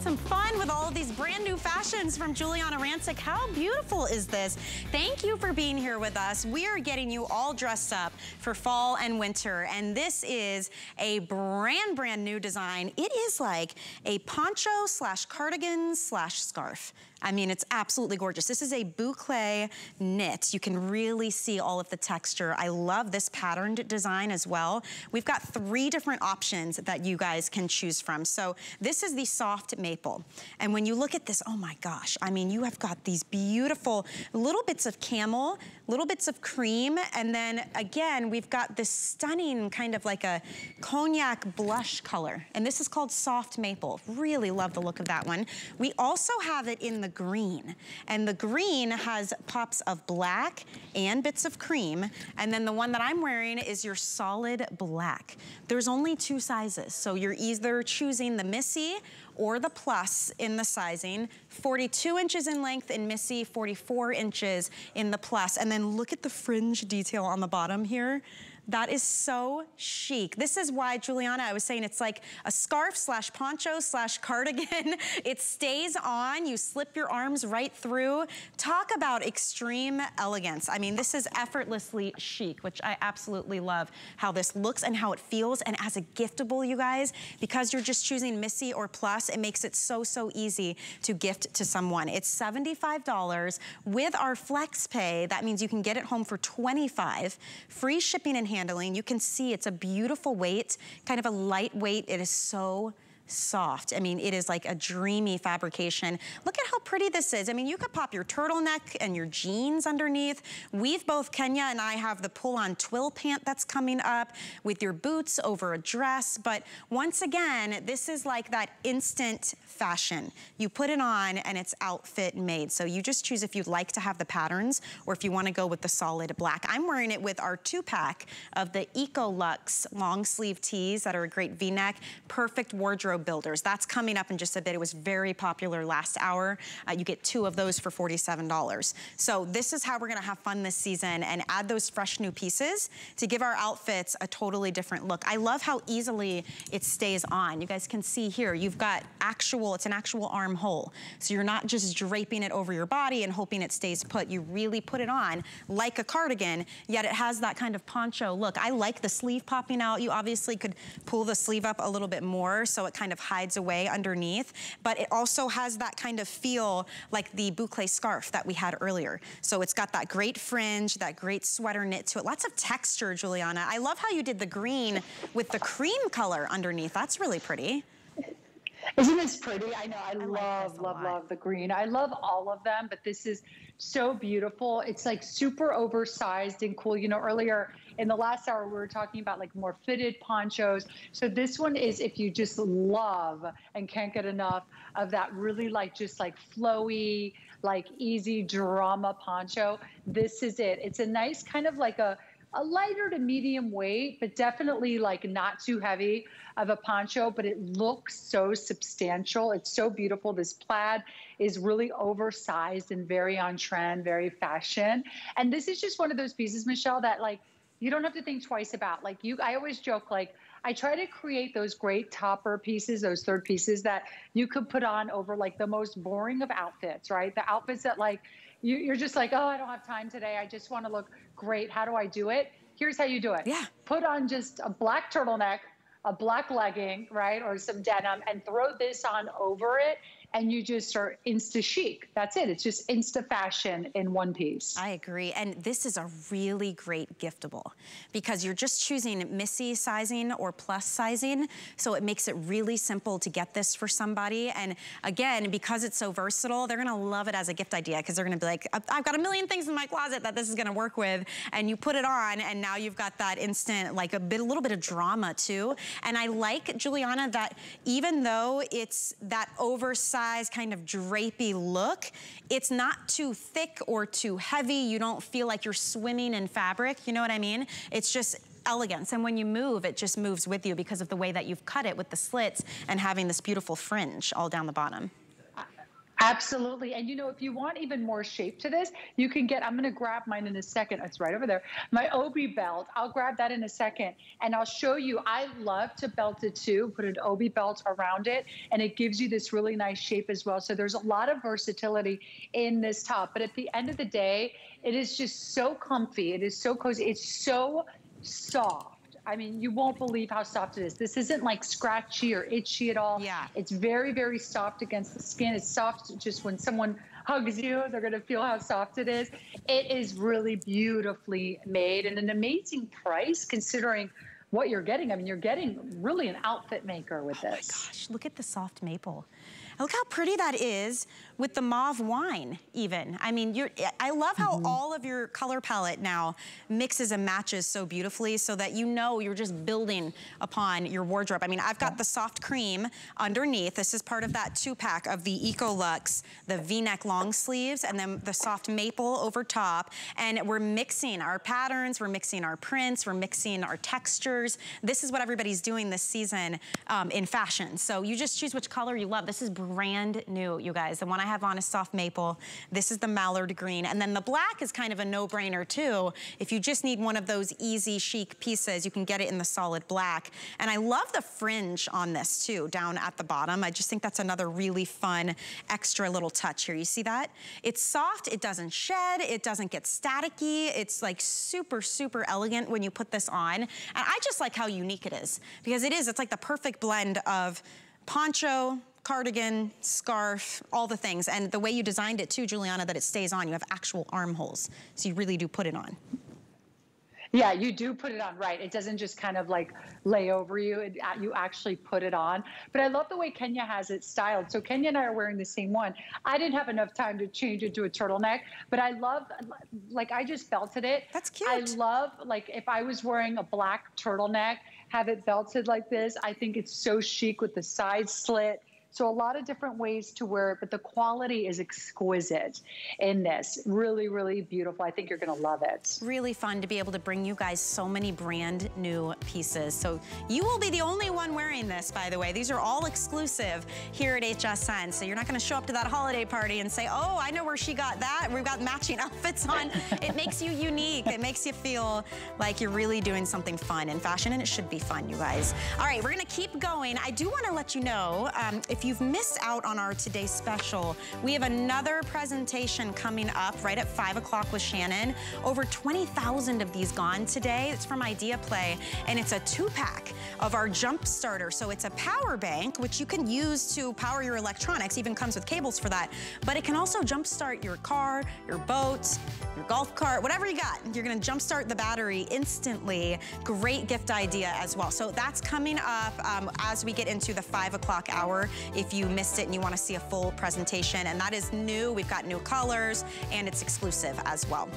Some fun with all of these brand new fashions from Giuliana Rancic. How beautiful is this? Thank you for being here with us. We are getting you all dressed up for fall and winter, and this is a brand, brand new design. It is like a poncho slash cardigan slash scarf. I mean, it's absolutely gorgeous. This is a boucle knit. You can really see all of the texture. I love this patterned design as well. We've got three different options that you guys can choose from. So this is the soft maple. And when you look at this, oh my gosh, I mean, you have got these beautiful little bits of camel, little bits of cream, and then again, we've got this stunning kind of like a cognac blush color. And this is called soft maple. Really love the look of that one. We also have it in the green. And the green has pops of black and bits of cream. And then the one that I'm wearing is your solid black. There's only two sizes. So you're either choosing the Missy or the plus in the sizing, 42 inches in length in Missy, 44 inches in the plus. And then look at the fringe detail on the bottom here. That is so chic. This is why, Giuliana, I was saying it's like a scarf slash poncho slash cardigan. it stays on, you slip your arms right through. Talk about extreme elegance. I mean, this is effortlessly chic, which I absolutely love how this looks and how it feels. And as a giftable, you guys, because you're just choosing Missy or Plus, it makes it so, so easy to gift to someone. It's $75 with our flex pay. That means you can get it home for 25 free shipping and handling. You can see it's a beautiful weight, kind of a lightweight. It is so soft. I mean, it is like a dreamy fabrication. Look at how pretty this is. I mean, you could pop your turtleneck and your jeans underneath. We've both, Kenya and I have the pull-on twill pant that's coming up with your boots over a dress. But once again, this is like that instant fashion. You put it on and it's outfit made. So you just choose if you'd like to have the patterns or if you wanna go with the solid black. I'm wearing it with our two pack of the Eco Lux long sleeve tees that are a great V-neck, perfect wardrobe builders. That's coming up in just a bit. It was very popular last hour. Uh, you get two of those for $47. So this is how we're gonna have fun this season and add those fresh new pieces to give our outfits a totally different look. I love how easily it stays on. You guys can see here, you've got actual, it's an actual armhole. So you're not just draping it over your body and hoping it stays put. You really put it on like a cardigan, yet it has that kind of poncho look. I like the sleeve popping out. You obviously could pull the sleeve up a little bit more so it kind kind of hides away underneath, but it also has that kind of feel like the boucle scarf that we had earlier. So it's got that great fringe, that great sweater knit to it. Lots of texture, Giuliana. I love how you did the green with the cream color underneath. That's really pretty. Isn't this pretty? I know. I, I love, like love, love the green. I love all of them, but this is so beautiful. It's like super oversized and cool. You know, earlier in the last hour, we were talking about like more fitted ponchos. So this one is if you just love and can't get enough of that really like just like flowy, like easy drama poncho, this is it. It's a nice kind of like a, a lighter to medium weight, but definitely like not too heavy of a poncho, but it looks so substantial. It's so beautiful. This plaid is really oversized and very on trend, very fashion. And this is just one of those pieces, Michelle, that like you don't have to think twice about. Like you, I always joke, like I try to create those great topper pieces, those third pieces that you could put on over like the most boring of outfits, right? The outfits that like you, you're just like, oh, I don't have time today. I just want to look great. How do I do it? Here's how you do it. Yeah. Put on just a black turtleneck, a black legging, right, or some denim, and throw this on over it and you just are insta chic. That's it. It's just insta fashion in one piece. I agree. And this is a really great giftable because you're just choosing Missy sizing or plus sizing. So it makes it really simple to get this for somebody. And again, because it's so versatile, they're gonna love it as a gift idea because they're gonna be like, I've got a million things in my closet that this is gonna work with. And you put it on and now you've got that instant, like a bit, a little bit of drama too. And I like, Giuliana, that even though it's that oversized size kind of drapey look. It's not too thick or too heavy. You don't feel like you're swimming in fabric. You know what I mean? It's just elegance. And when you move, it just moves with you because of the way that you've cut it with the slits and having this beautiful fringe all down the bottom. Absolutely. And you know, if you want even more shape to this, you can get, I'm going to grab mine in a second. It's right over there. My Obi belt. I'll grab that in a second and I'll show you. I love to belt it too, put an Obi belt around it, and it gives you this really nice shape as well. So there's a lot of versatility in this top. But at the end of the day, it is just so comfy. It is so cozy. It's so soft. I mean, you won't believe how soft it is. This isn't like scratchy or itchy at all. Yeah. It's very, very soft against the skin. It's soft just when someone hugs you, they're going to feel how soft it is. It is really beautifully made and an amazing price considering what you're getting. I mean, you're getting really an outfit maker with oh this. gosh, look at the soft maple. Look how pretty that is with the mauve wine even. I mean, you're, I love how mm -hmm. all of your color palette now mixes and matches so beautifully so that you know you're just building upon your wardrobe. I mean, I've got the soft cream underneath. This is part of that two pack of the Eco Ecolux, the V-neck long sleeves, and then the soft maple over top. And we're mixing our patterns, we're mixing our prints, we're mixing our textures. This is what everybody's doing this season um, in fashion. So you just choose which color you love. This is brand new, you guys. The one I have on is soft maple. This is the mallard green. And then the black is kind of a no-brainer too. If you just need one of those easy chic pieces, you can get it in the solid black. And I love the fringe on this too, down at the bottom. I just think that's another really fun extra little touch here. You see that? It's soft, it doesn't shed, it doesn't get staticky. It's like super, super elegant when you put this on. And I just like how unique it is because it is, it's like the perfect blend of poncho, cardigan, scarf, all the things. And the way you designed it too, Giuliana, that it stays on, you have actual armholes. So you really do put it on. Yeah, you do put it on right. It doesn't just kind of like lay over you. It, uh, you actually put it on. But I love the way Kenya has it styled. So Kenya and I are wearing the same one. I didn't have enough time to change it to a turtleneck, but I love, like I just belted it. That's cute. I love, like if I was wearing a black turtleneck, have it belted like this. I think it's so chic with the side slit so a lot of different ways to wear it, but the quality is exquisite in this. Really, really beautiful. I think you're gonna love it. Really fun to be able to bring you guys so many brand new pieces. So you will be the only one wearing this, by the way. These are all exclusive here at HSN. So you're not gonna show up to that holiday party and say, oh, I know where she got that. We've got matching outfits on. it makes you unique. It makes you feel like you're really doing something fun in fashion, and it should be fun, you guys. All right, we're gonna keep going. I do wanna let you know, um, if if you've missed out on our today's special, we have another presentation coming up right at 5 o'clock with Shannon. Over 20,000 of these gone today. It's from Idea Play, and it's a two-pack of our Jump Starter. So it's a power bank, which you can use to power your electronics, even comes with cables for that. But it can also jumpstart your car, your boat, your golf cart, whatever you got. You're gonna jumpstart the battery instantly. Great gift idea as well. So that's coming up um, as we get into the 5 o'clock hour if you missed it and you want to see a full presentation. And that is new. We've got new colors and it's exclusive as well.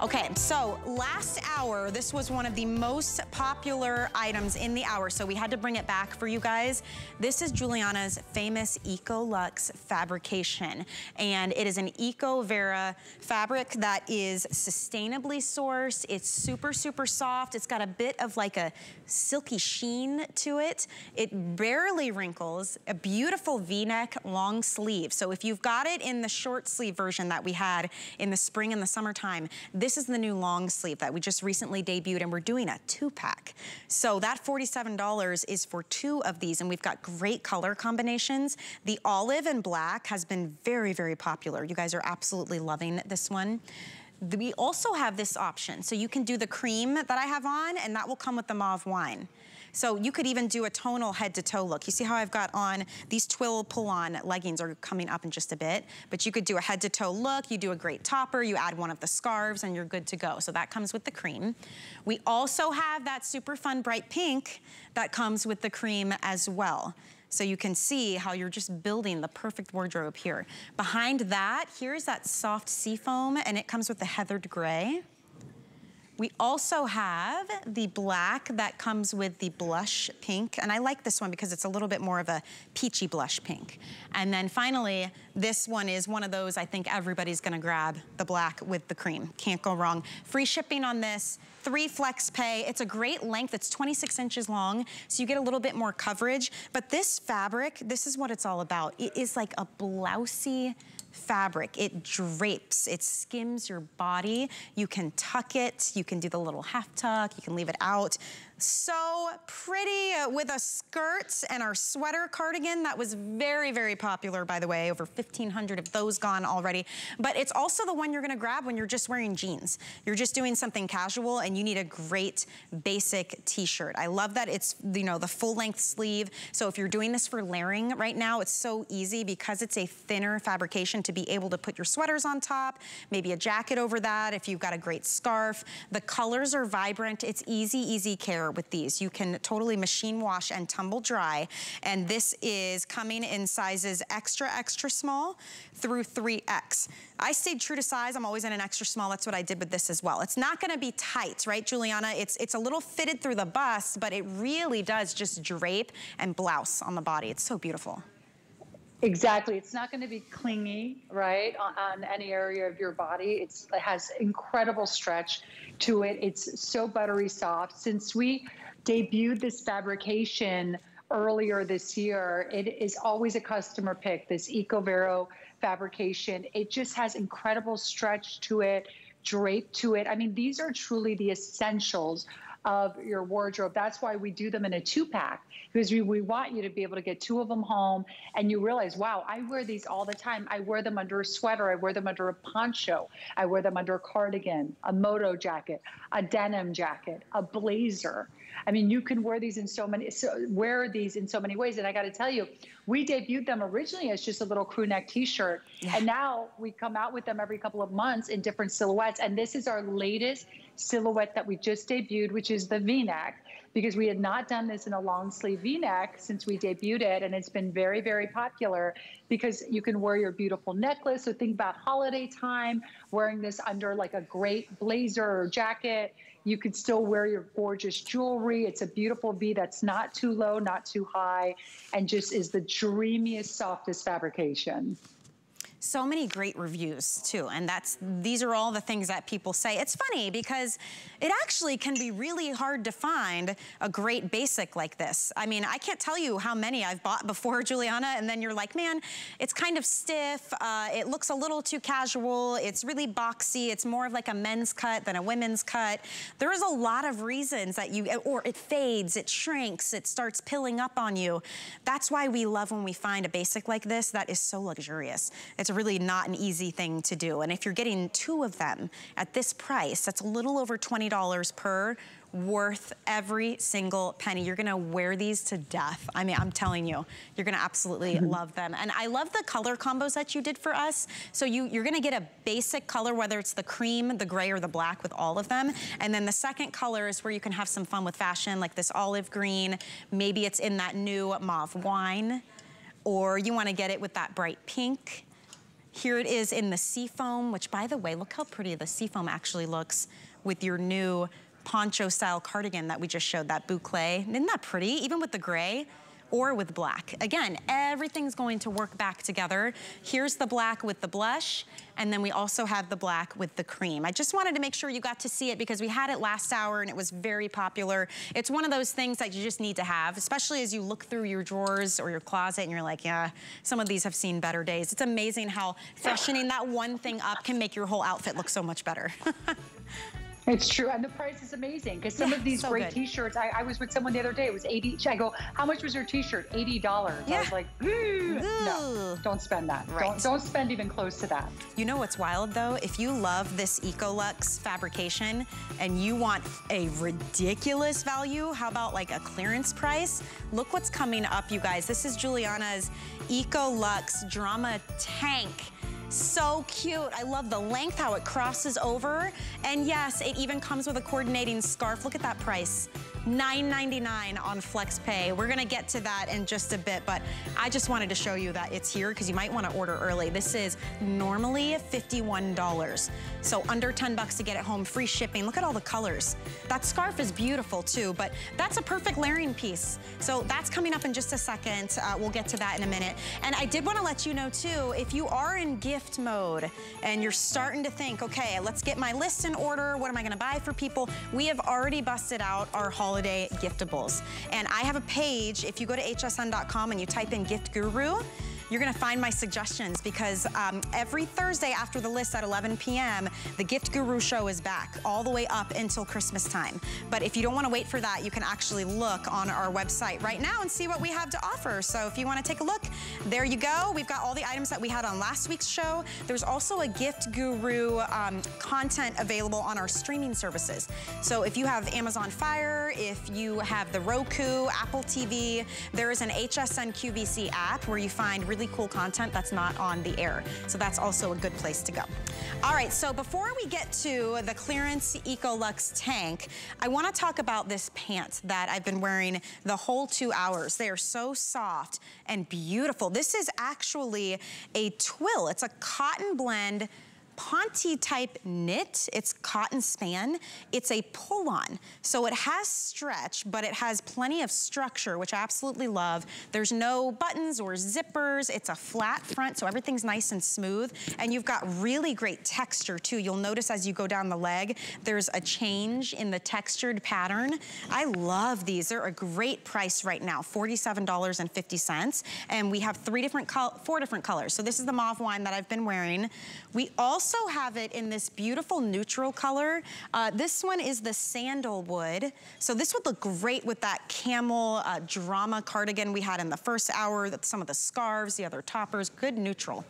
Okay, so last hour, this was one of the most popular items in the hour, so we had to bring it back for you guys. This is Giuliana's famous Ecolux fabrication, and it is an Eco Vero fabric that is sustainably sourced. It's super, super soft. It's got a bit of like a silky sheen to it. It barely wrinkles, a beautiful V-neck long sleeve. So if you've got it in the short sleeve version that we had in the spring and the summertime, this is the new long sleeve that we just recently debuted and we're doing a two pack. So that $47 is for two of these and we've got great color combinations. The olive and black has been very, very popular. You guys are absolutely loving this one we also have this option. So you can do the cream that I have on and that will come with the mauve wine. So you could even do a tonal head to toe look. You see how I've got on, these twill pull-on leggings are coming up in just a bit, but you could do a head to toe look, you do a great topper, you add one of the scarves and you're good to go. So that comes with the cream. We also have that super fun bright pink that comes with the cream as well. So you can see how you're just building the perfect wardrobe here. Behind that, here's that soft seafoam and it comes with the heathered gray. We also have the black that comes with the blush pink. And I like this one because it's a little bit more of a peachy blush pink. And then finally, this one is one of those I think everybody's gonna grab the black with the cream. Can't go wrong. Free shipping on this, three flex pay. It's a great length. It's 26 inches long, so you get a little bit more coverage. But this fabric, this is what it's all about. It is like a blousy fabric. It drapes, it skims your body. You can tuck it, you can do the little half tuck, you can leave it out. So pretty uh, with a skirt and our sweater cardigan. That was very, very popular, by the way. Over 1,500 of those gone already. But it's also the one you're gonna grab when you're just wearing jeans. You're just doing something casual and you need a great basic t-shirt. I love that it's, you know, the full length sleeve. So if you're doing this for layering right now, it's so easy because it's a thinner fabrication to be able to put your sweaters on top, maybe a jacket over that if you've got a great scarf. The colors are vibrant. It's easy, easy care with these. You can totally machine wash and tumble dry. And this is coming in sizes extra, extra small through 3X. I stayed true to size. I'm always in an extra small. That's what I did with this as well. It's not gonna be tight, right, Giuliana? It's, it's a little fitted through the bust, but it really does just drape and blouse on the body. It's so beautiful. Exactly. It's not going to be clingy, right, on, on, any area of your body. It's, it has incredible stretch to it. It's so buttery soft. Since we debuted this fabrication earlier this year, it is always a customer pick, this EcoVero fabrication. It just has incredible stretch to it, drape to it. I mean, these are truly the essentials of your wardrobe. That's why we do them in a two pack because we, we want you to be able to get two of them home and you realize, wow, I wear these all the time. I wear them under a sweater. I wear them under a poncho. I wear them under a cardigan, a moto jacket, a denim jacket, a blazer. I mean, you can wear these in so many, so wear these in so many ways. And I got to tell you, we debuted them originally as just a little crew neck T-shirt, yeah. and now we come out with them every couple of months in different silhouettes. And this is our latest silhouette that we just debuted, which is the V-neck, because we had not done this in a long sleeve V-neck since we debuted it, and it's been very, very popular because you can wear your beautiful necklace. So think about holiday time, wearing this under like a great blazer or jacket. You could still wear your gorgeous jewelry. It's a beautiful V that's not too low, not too high, and just is the dreamiest, softest fabrication so many great reviews too. And that's, these are all the things that people say. It's funny because it actually can be really hard to find a great basic like this. I mean, I can't tell you how many I've bought before, Giuliana, and then you're like, man, it's kind of stiff. Uh, it looks a little too casual. It's really boxy. It's more of like a men's cut than a women's cut. There is a lot of reasons that you, or it fades, it shrinks, it starts pilling up on you. That's why we love when we find a basic like this that is so luxurious. It's really not an easy thing to do. And if you're getting two of them at this price, that's a little over $20 per worth every single penny. You're gonna wear these to death. I mean, I'm telling you, you're gonna absolutely mm-hmm. love them. And I love the color combos that you did for us. So you, you're gonna get a basic color, whether it's the cream, the gray, or the black with all of them. And then the second color is where you can have some fun with fashion, like this olive green. Maybe it's in that new mauve wine, or you wanna get it with that bright pink. Here it is in the seafoam, which by the way, look how pretty the seafoam actually looks with your new poncho style cardigan that we just showed, that boucle. Isn't that pretty? Even with the gray or with black. Again, everything's going to work back together. Here's the black with the blush, and then we also have the black with the cream. I just wanted to make sure you got to see it because we had it last hour and it was very popular. It's one of those things that you just need to have, especially as you look through your drawers or your closet and you're like, yeah, some of these have seen better days. It's amazing how freshening that one thing up can make your whole outfit look so much better. It's true, and the price is amazing because some yeah, of these so great good. T-shirts. I, I, was with someone the other day. It was eighty. I go, "How much was your T-shirt? Eighty dollars." Yeah. I was like, "No, don't spend that. Right. Don't don't spend even close to that." You know what's wild though? If you love this Ecolux fabrication and you want a ridiculous value, how about like a clearance price? Look what's coming up, you guys. This is Giuliana's Ecolux Drama Tank. So cute. I love the length, how it crosses over. And yes, it even comes with a coordinating scarf. Look at that price. $9.99 on FlexPay. We're gonna get to that in just a bit, but I just wanted to show you that it's here because you might wanna order early. This is normally $51. So under 10 bucks to get it home, free shipping. Look at all the colors. That scarf is beautiful too, but that's a perfect layering piece. So that's coming up in just a second. Uh, we'll get to that in a minute. And I did wanna let you know too, if you are in gift mode and you're starting to think, okay, let's get my list in order. What am I gonna buy for people? We have already busted out our holiday giftables. And I have a page, if you go to hsn.com and you type in gift guru, you're gonna find my suggestions because um, every Thursday after the list at 11 p.m., the Gift Guru show is back all the way up until Christmas time. But if you don't wanna wait for that, you can actually look on our website right now and see what we have to offer. So if you wanna take a look, there you go. We've got all the items that we had on last week's show. There's also a Gift Guru um, content available on our streaming services. So if you have Amazon Fire, if you have the Roku, Apple TV, there is an HSN QVC app where you find really really cool content that's not on the air. So that's also a good place to go. All right, so before we get to the clearance Ecolux tank, I wanna talk about this pant that I've been wearing the whole two hours. They are so soft and beautiful. This is actually a twill. It's a cotton blend Ponte type knit. It's cotton span. It's a pull-on. So it has stretch, but it has plenty of structure, which I absolutely love. There's no buttons or zippers. It's a flat front, so everything's nice and smooth. And you've got really great texture too. You'll notice as you go down the leg, there's a change in the textured pattern. I love these. They're a great price right now, $47.50. And we have three different, four different colors. So this is the mauve wine that I've been wearing. We also have it in this beautiful neutral color. Uh, this one is the sandalwood. So this would look great with that camel uh, drama cardigan we had in the first hour, some of the scarves, the other toppers, good neutral.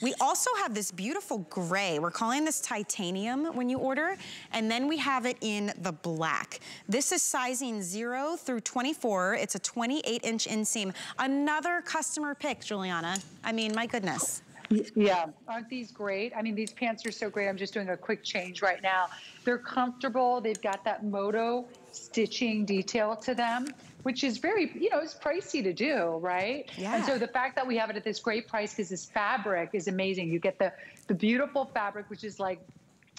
We also have this beautiful gray. We're calling this titanium when you order. And then we have it in the black. This is sizing zero through 24. It's a 28 inch inseam. Another customer pick, Giuliana. I mean, my goodness. Yeah, aren't these great? I mean, these pants are so great. I'm just doing a quick change right now. They're comfortable. They've got that moto stitching detail to them, which is very, you know, it's pricey to do, right? Yeah. And so the fact that we have it at this great price because this fabric is amazing. You get the the beautiful fabric, which is like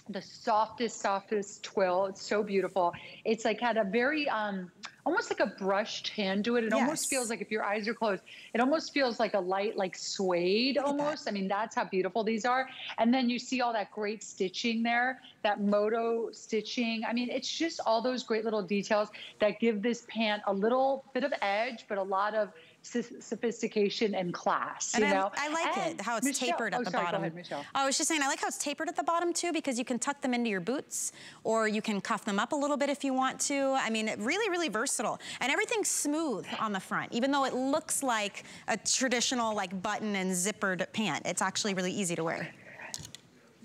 the softest, softest twill. It's so beautiful. It's like had a very um almost like a brushed hand to it. It yes. almost feels like if your eyes are closed, it almost feels like a light, like suede almost. I mean, that's how beautiful these are. And then you see all that great stitching there, that moto stitching. I mean, it's just all those great little details that give this pant a little bit of edge, but a lot of sophistication and class. And you know, I, I like and it how it's Michelle, tapered at oh, the sorry, bottom. Ahead, oh, I was just saying I like how it's tapered at the bottom too because you can tuck them into your boots or you can cuff them up a little bit if you want to. I mean, really, really versatile and everything's smooth on the front, even though it looks like a traditional like button and zippered pant. It's actually really easy to wear.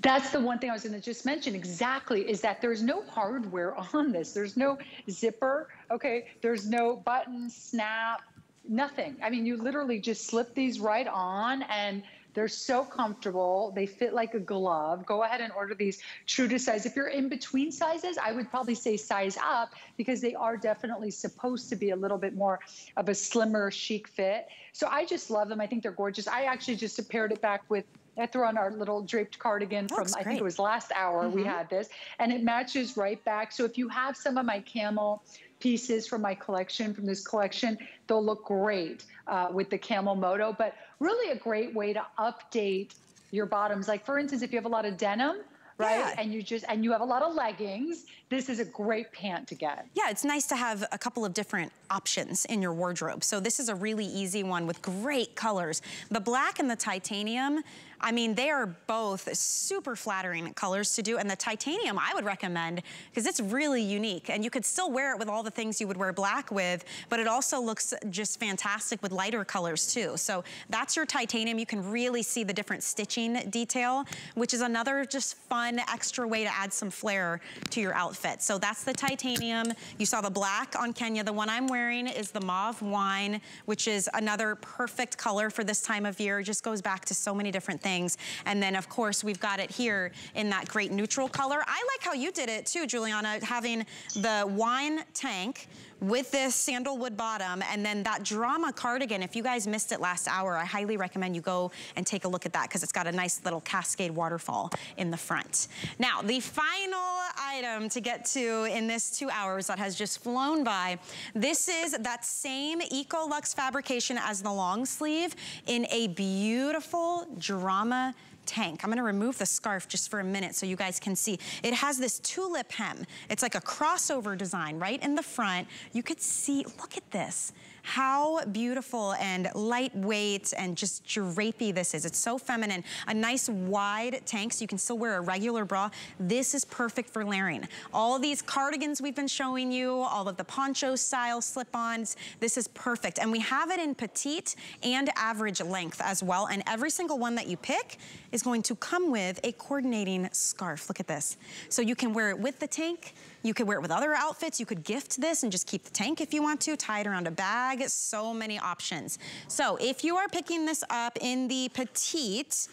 That's the one thing I was going to just mention exactly is that there's no hardware on this. There's no zipper, okay? There's no button, snap, nothing. I mean, you literally just slip these right on and they're so comfortable. They fit like a glove. Go ahead and order these true to size. If you're in between sizes, I would probably say size up because they are definitely supposed to be a little bit more of a slimmer, chic fit. So I just love them. I think they're gorgeous. I actually just paired it back with I threw on our little draped cardigan from I think it was last hour mm-hmm. we had this and it matches right back. So if you have some of my camel pieces from my collection, from this collection. They'll look great uh, with the Camel Moto, but really a great way to update your bottoms. Like for instance, if you have a lot of denim, right? Yeah. And you just and you have a lot of leggings, this is a great pant to get. Yeah, it's nice to have a couple of different options in your wardrobe. So this is a really easy one with great colors. The black and the titanium, I mean, they are both super flattering colors to do. And the titanium, I would recommend, because it's really unique. And you could still wear it with all the things you would wear black with, but it also looks just fantastic with lighter colors too. So that's your titanium. You can really see the different stitching detail, which is another just fun extra way to add some flair to your outfit. So that's the titanium. You saw the black on Kenya. The one I'm wearing is the mauve wine, which is another perfect color for this time of year. It just goes back to so many different things things. And then of course we've got it here in that great neutral color. I like how you did it too, Giuliana, having the wine tank with this sandalwood bottom and then that drama cardigan, if you guys missed it last hour, I highly recommend you go and take a look at that because it's got a nice little cascade waterfall in the front. Now, the final item to get to in this two hours that has just flown by, this is that same Ecolux fabrication as the long sleeve in a beautiful drama tank. I'm gonna remove the scarf just for a minute so you guys can see. It has this tulip hem. It's like a crossover design right in the front. You could see, look at this how beautiful and lightweight and just drapey this is. It's so feminine. A nice wide tank so you can still wear a regular bra. This is perfect for layering. All these cardigans we've been showing you, all of the poncho style slip-ons, this is perfect. And we have it in petite and average length as well. And every single one that you pick is going to come with a coordinating scarf. Look at this. So you can wear it with the tank, you could wear it with other outfits. You could gift this and just keep the tank if you want to, tie it around a bag. So many options. So if you are picking this up in the petite,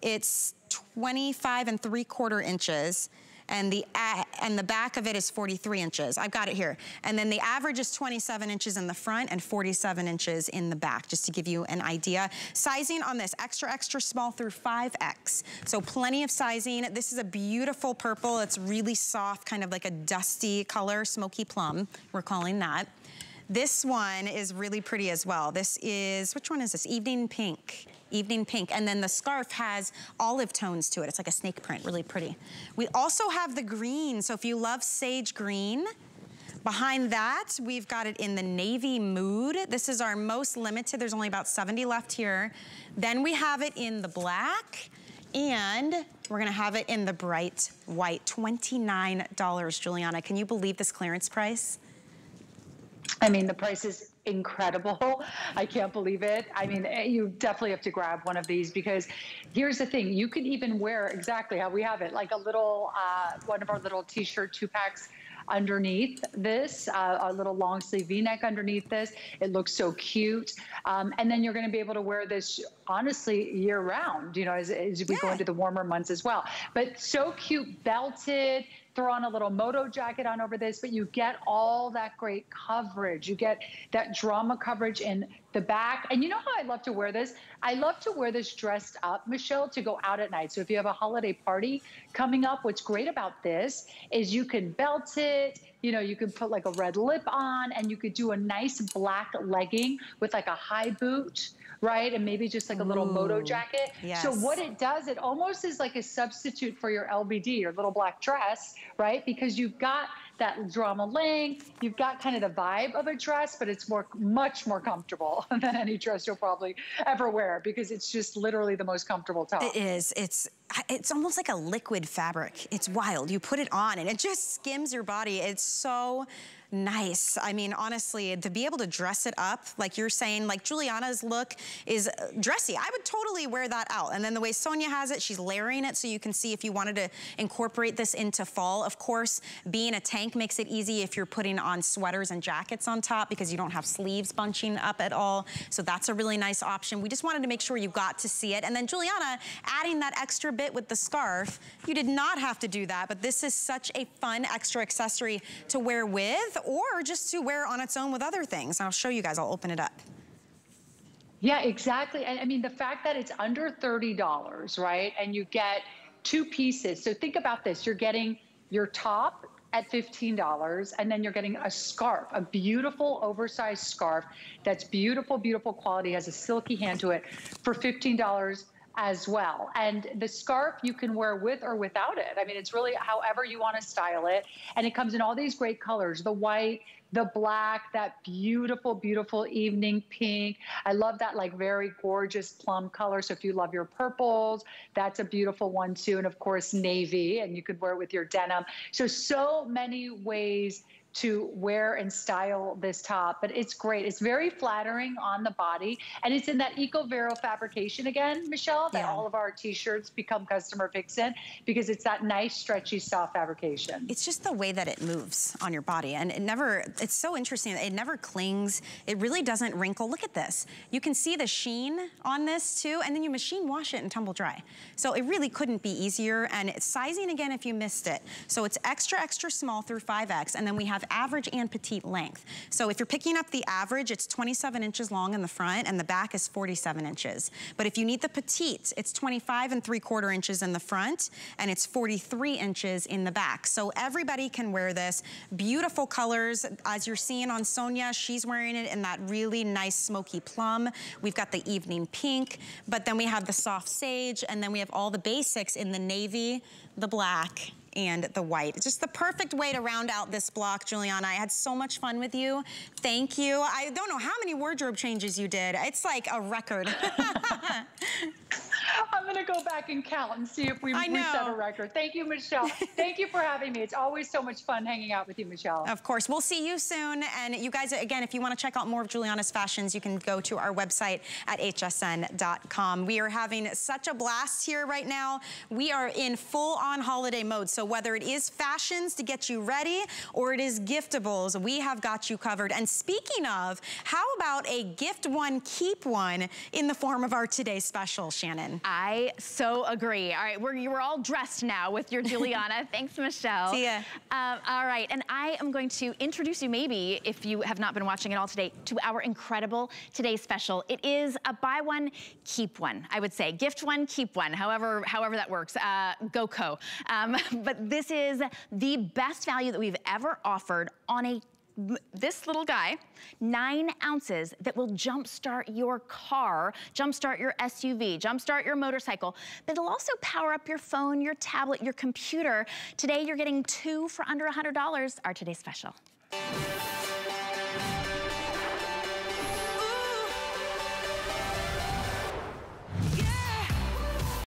it's 25 and three quarter inches and the and the back of it is 43 inches. I've got it here. And then the average is 27 inches in the front and 47 inches in the back, just to give you an idea. Sizing on this, extra, extra small through 5X. So plenty of sizing. This is a beautiful purple. It's really soft, kind of like a dusty color, smoky plum, we're calling that. This one is really pretty as well. This is, which one is this? Evening Pink evening pink. And then the scarf has olive tones to it. It's like a snake print, really pretty. We also have the green. So if you love sage green, Behind that, we've got it in the navy mood. This is our most limited. There's only about 70 left here. Then we have it in the black and we're gonna have it in the bright white, $29, Giuliana. Can you believe this clearance price? I mean, the price is incredible. I can't believe it. I mean, eh, you definitely have to grab one of these because here's the thing you can even wear exactly how we have it like a little, uh, one of our little t shirt two packs underneath this, uh, a little long sleeve v-neck underneath this. It looks so cute. Um, and then you're going to be able to wear this honestly year round, you know, as, as we yeah. go into the warmer months as well. But so cute, belted throw on a little moto jacket on over this, but you get all that great coverage. You get that drama coverage in the back. And you know how I love to wear this? I love to wear this dressed up, Michelle, to go out at night. So if you have a holiday party coming up, what's great about this is you can belt it, you know, you can put like a red lip on and you could do a nice black legging with like a high boot right? And maybe just like a little Ooh, moto jacket. Yes. So what it does, it almost is like a substitute for your LBD, your little black dress, right? Because you've got that drama length, you've got kind of the vibe of a dress, but it's more, much more comfortable than any dress you'll probably ever wear because it's just literally the most comfortable top. It is. It's it's almost like a liquid fabric. It's wild. You put it on and it just skims your body. It's so nice. I mean, honestly, to be able to dress it up, like you're saying, like Giuliana's look is uh, dressy. I would totally wear that out. And then the way Sonia has it, she's layering it so you can see if you wanted to incorporate this into fall. Of course, being a tank makes it easy if you're putting on sweaters and jackets on top because you don't have sleeves bunching up at all. So that's a really nice option. We just wanted to make sure you got to see it. And then Giuliana, adding that extra bit with the scarf, you did not have to do that, but this is such a fun extra accessory to wear with or just to wear on its own with other things. I'll show you guys, I'll open it up. Yeah, exactly. And I mean, the fact that it's under $30, right? And you get two pieces. So think about this. You're getting your top at $15 and then you're getting a scarf, a beautiful oversized scarf that's beautiful, beautiful quality, has a silky hand to it for $15 as well. And the scarf you can wear with or without it. I mean, it's really however you want to style it. And it comes in all these great colors, the white, the black, that beautiful, beautiful evening pink. I love that like very gorgeous plum color. So if you love your purples, that's a beautiful one too. And of course, navy, and you could wear it with your denim. So, so many ways to wear and style this top, but it's great. It's very flattering on the body, and it's in that Eco Vero fabrication again, Michelle, that yeah. all of our t-shirts become customer picks in because it's that nice, stretchy, soft fabrication. It's just the way that it moves on your body, and it never, it's so interesting. It never clings. It really doesn't wrinkle. Look at this. You can see the sheen on this too, and then you machine wash it and tumble dry. So it really couldn't be easier, and it's sizing again if you missed it. So it's extra, extra small through 5X, and then we have have average and petite length. So if you're picking up the average, it's 27 inches long in the front and the back is 47 inches. But if you need the petite, it's 25 and 3 quarter inches in the front and it's 43 inches in the back. So everybody can wear this. Beautiful colors. As you're seeing on Sonia, she's wearing it in that really nice smoky plum. We've got the evening pink, but then we have the soft sage and then we have all the basics in the navy, the black, and the white. It's just the perfect way to round out this block, Giuliana. I had so much fun with you. Thank you. I don't know how many wardrobe changes you did. It's like a record. I'm going to go back and count and see if we, we set a record. Thank you, Michelle. Thank you for having me. It's always so much fun hanging out with you, Michelle. Of course. We'll see you soon. And you guys, again, if you want to check out more of Giuliana's fashions, you can go to our website at hsn.com. We are having such a blast here right now. We are in full-on holiday mode. So whether it is fashions to get you ready or it is giftables, we have got you covered. And speaking of, how about a gift one, keep one in the form of our today's special, Shannon? I so agree. All right, we're, you're all dressed now with your Giuliana. Thanks, Michelle. See ya. Um, all right, and I am going to introduce you maybe, if you have not been watching it all today, to our incredible today's special. It is a buy one, keep one, I would say. Gift one, keep one, however, however that works. Uh, go co. Um, but this is the best value that we've ever offered on a this little guy, nine ounces that will jumpstart your car, jumpstart your SUV, jumpstart your motorcycle, but it'll also power up your phone, your tablet, your computer. Today, you're getting two for under $100, our today's special.